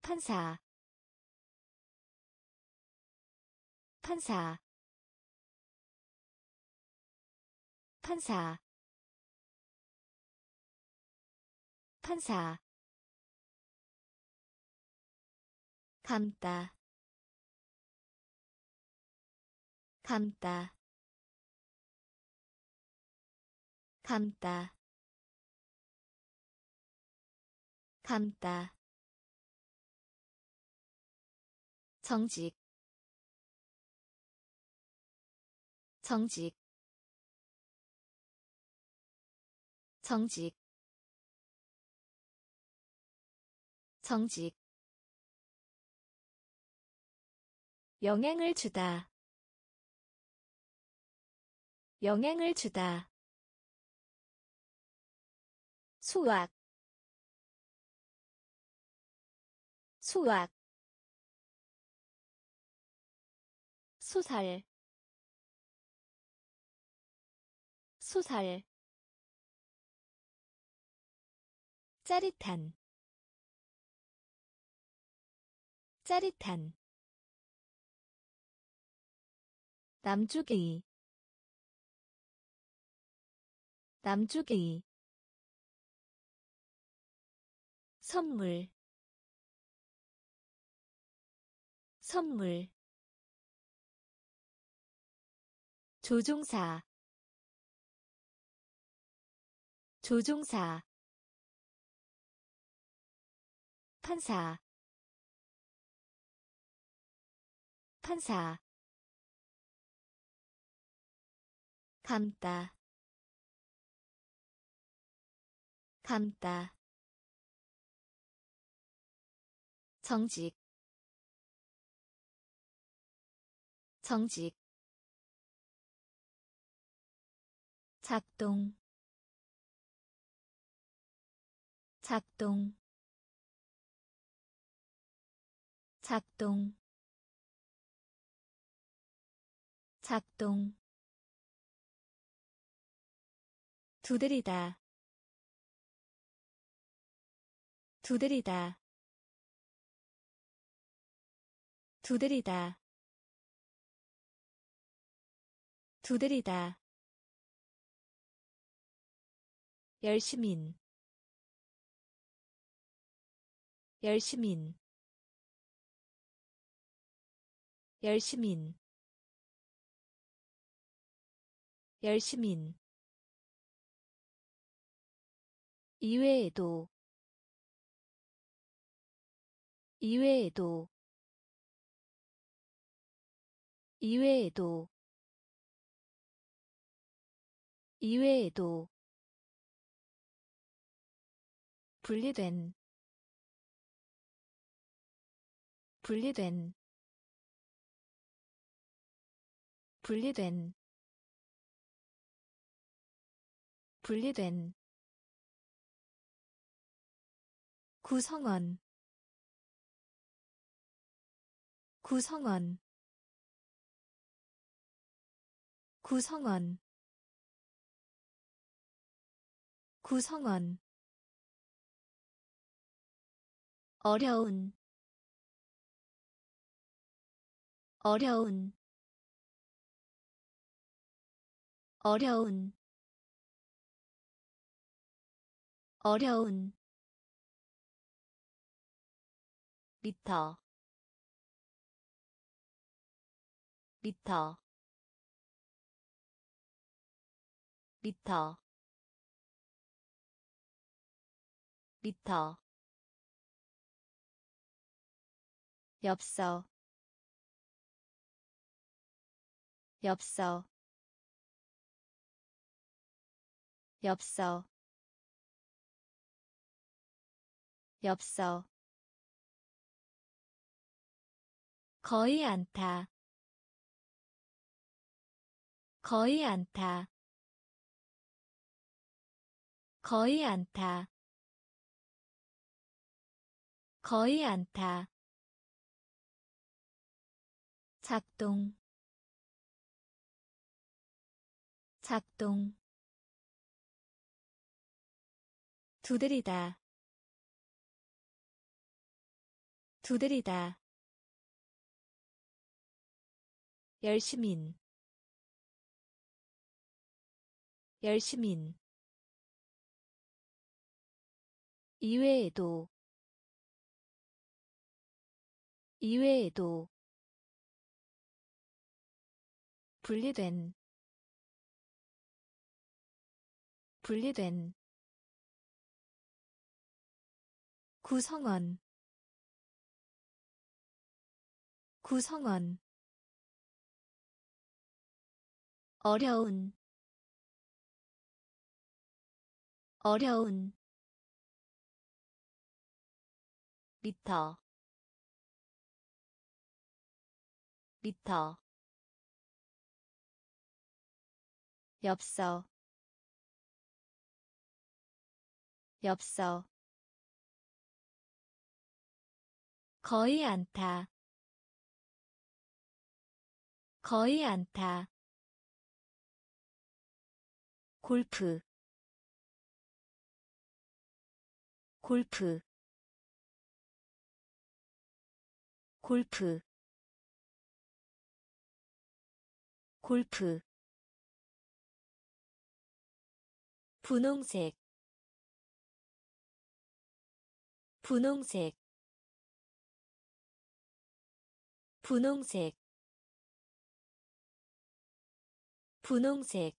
판사. 판사. 판사 판사. 감다. 감다. 감다. 감다. 정직. 정직. 정직 정직. 영향을 주다. 영향을 주다. 수학 수학 소살. 소살. 짜릿한 짜릿한. 남주게이 남주게이 선물. 선물. 조종사. 조종사. 판사 판사. 감다. 감다. 정직. 정직. 작동. 작동. 작동 작동. 두드리다. 두드리다. 두드리다. 두드리다. 열심인. 열심인. 열심인 열심인 이외에도 이외에도 이외에도 이외에도 분리된 분리된 분리된 분리된 구성원 구성원 구성원 구성원. 어려운 어려운. 어려운 어려운 미터 미터 미터 미터. 엽서 엽서. 엽서 엽서 거의 않다 거의 않다 거의 않다 거의 않다 작동. 작동. 두드리다 두드리다. 열심인. 열심인. 이외에도. 이외에도. 분리된. 분리된. 구성원 구성원. 어려운. 어려운. 미터. 미터. 엽서. 엽서. 거의 않다 거의 않다 골프. 골프. 골프. 골프. 분홍색. 분홍색. 분홍색 분홍색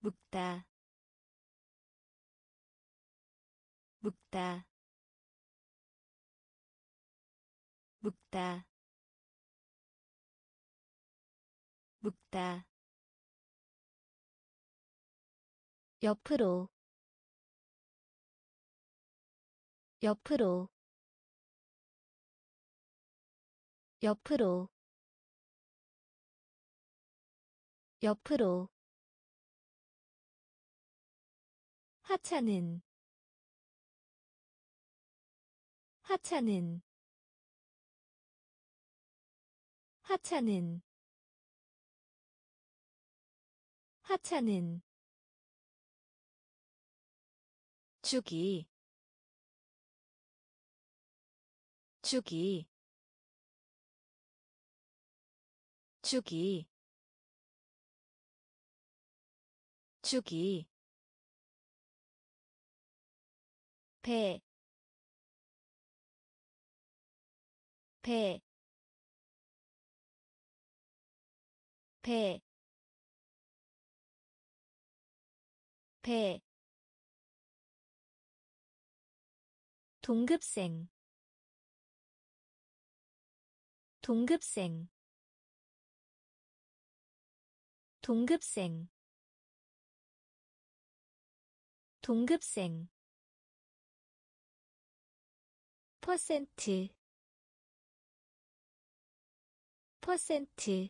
묵다 묵다 묵다 묵다. 옆으로 옆으로 옆으로 옆으로. 하찮은. 하찮은. 하찮은. 하찮은. 주기. 주기. 주기 주기 배, 배, 배, 배, 동급생, 동급생, 동급생, 동급생. 퍼센트. 퍼센트.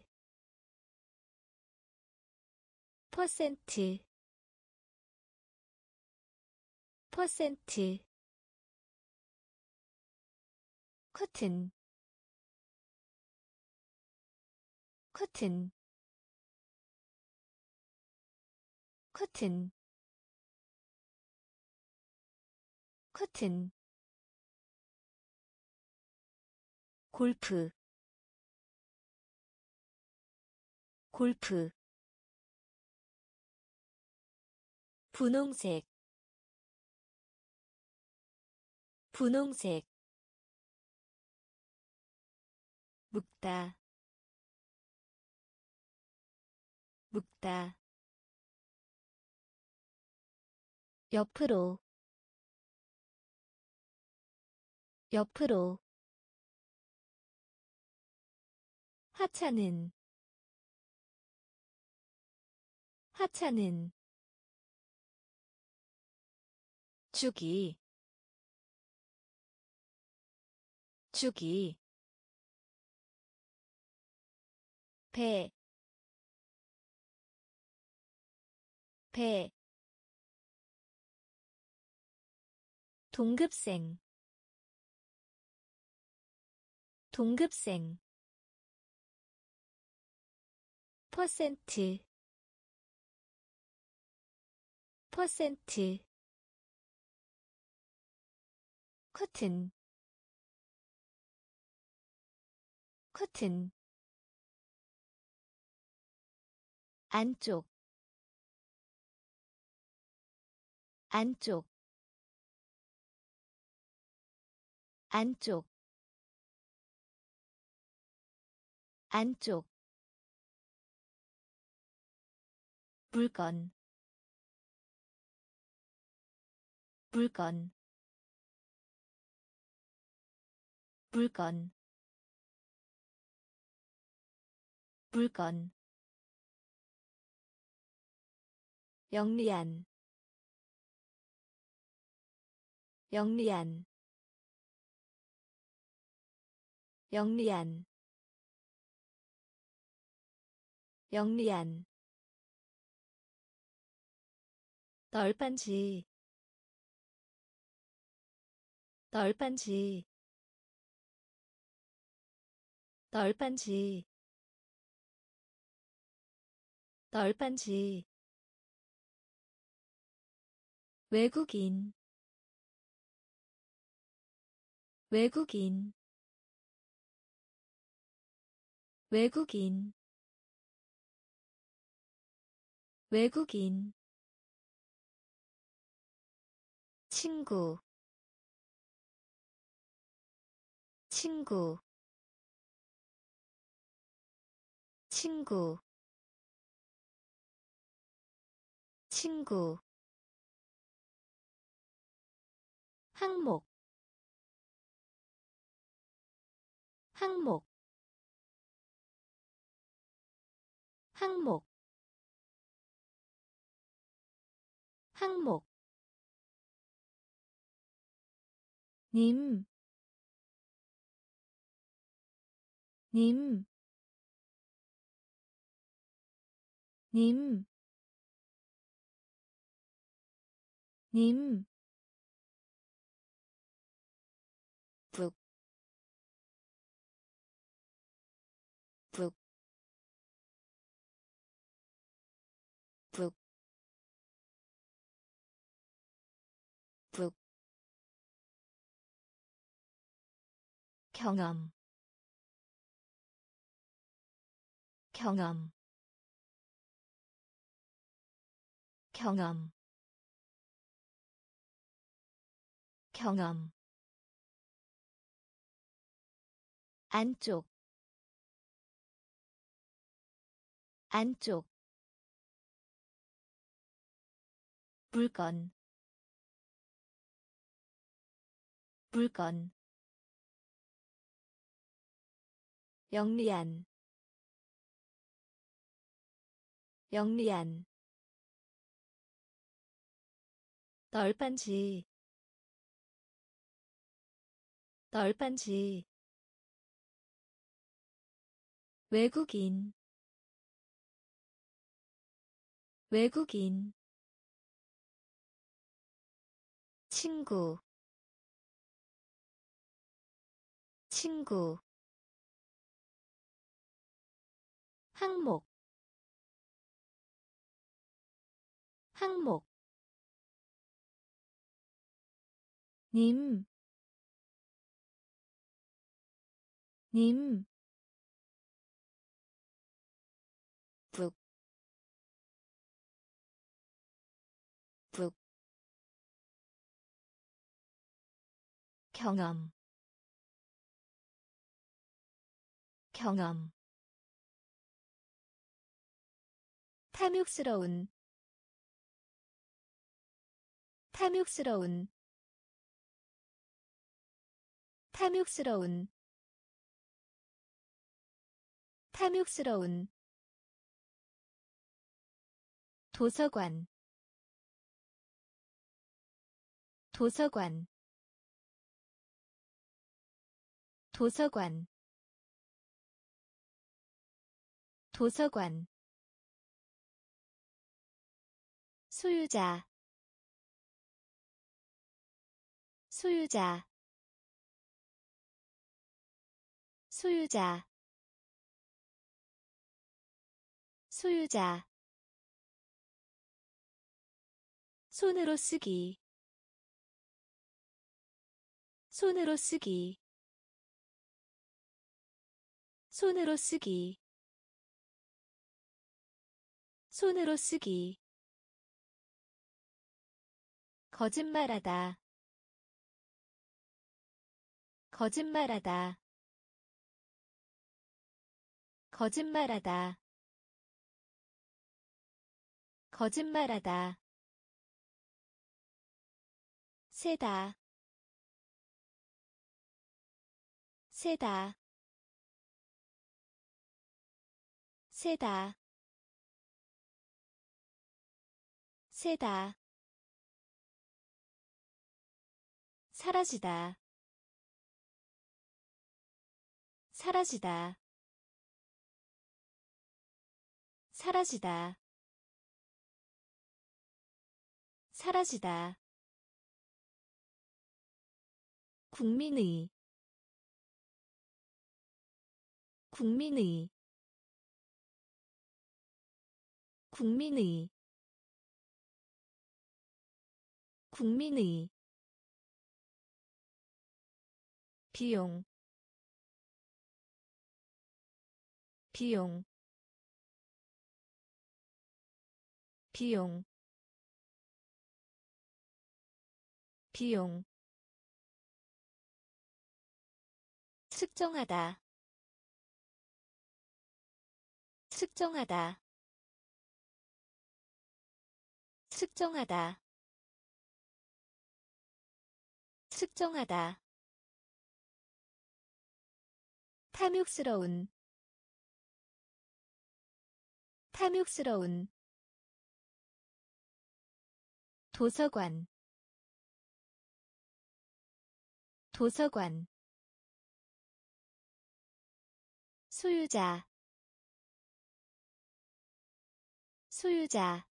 퍼센트. 퍼센트. 커튼. 커튼. 커튼 커튼 골프 골프 분홍색 분홍색 묵다 묵다 옆으로 옆으로. 하찮은. 하찮은. 주기. 주기. 배, 배, 동급생, 동급생, 퍼센트. 퍼센트. 커튼. 커튼. 안쪽. 안쪽. 안쪽 안쪽. 물건. 물건. 물건. 물건. 영리한. 영리한. 영리한 영리한 널빤지 널빤지 널빤지 널빤지. 외국인 외국인. 외국인 외국인 친구 친구 친구 친구. 항목 항목 항목 항목. 님, 님, 님, 님, 경험, 경험, 경험. 경험. 안쪽. 안쪽. 물건. 물건 영리한 영리한 널빤지 널빤지 외국인 외국인 친구 친구 항목 항목 님, 님, 북, 북, 경험, 경험, 탐욕스러운, 탐욕스러운 탐욕스러운 탐욕스러운. 도서관 도서관 도서관. 도서관 소유자 소유자 소유자 소유자. 손으로 쓰기 손으로 쓰기. 손으로 쓰기 손으로 쓰기 거짓말하다. 거짓말하다. 거짓말하다. 거짓말하다. 세다. 세다. 세다. 세다 사라지다. 사라지다. 사라지다. 사라지다. 국민의 국민의 국민의 국민의 비용 비용 비용 비용. 측정하다. 측정하다. 측정하다. 측정하다 탐욕스러운 탐욕스러운 도서관 도서관 소유자 소유자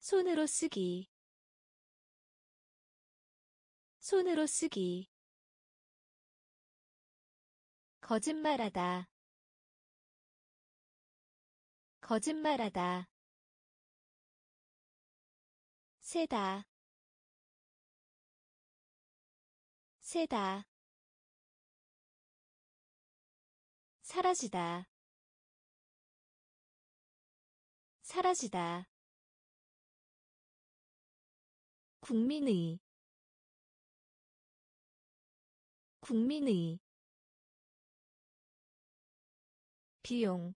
손으로 쓰기 손으로 쓰기 거짓말하다. 거짓말하다. 세다. 세다. 사라지다. 사라지다. 국민의. 국민의 비용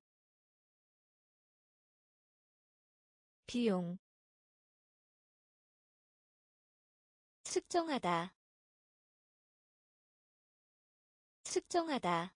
비용. 측정하다. 측정하다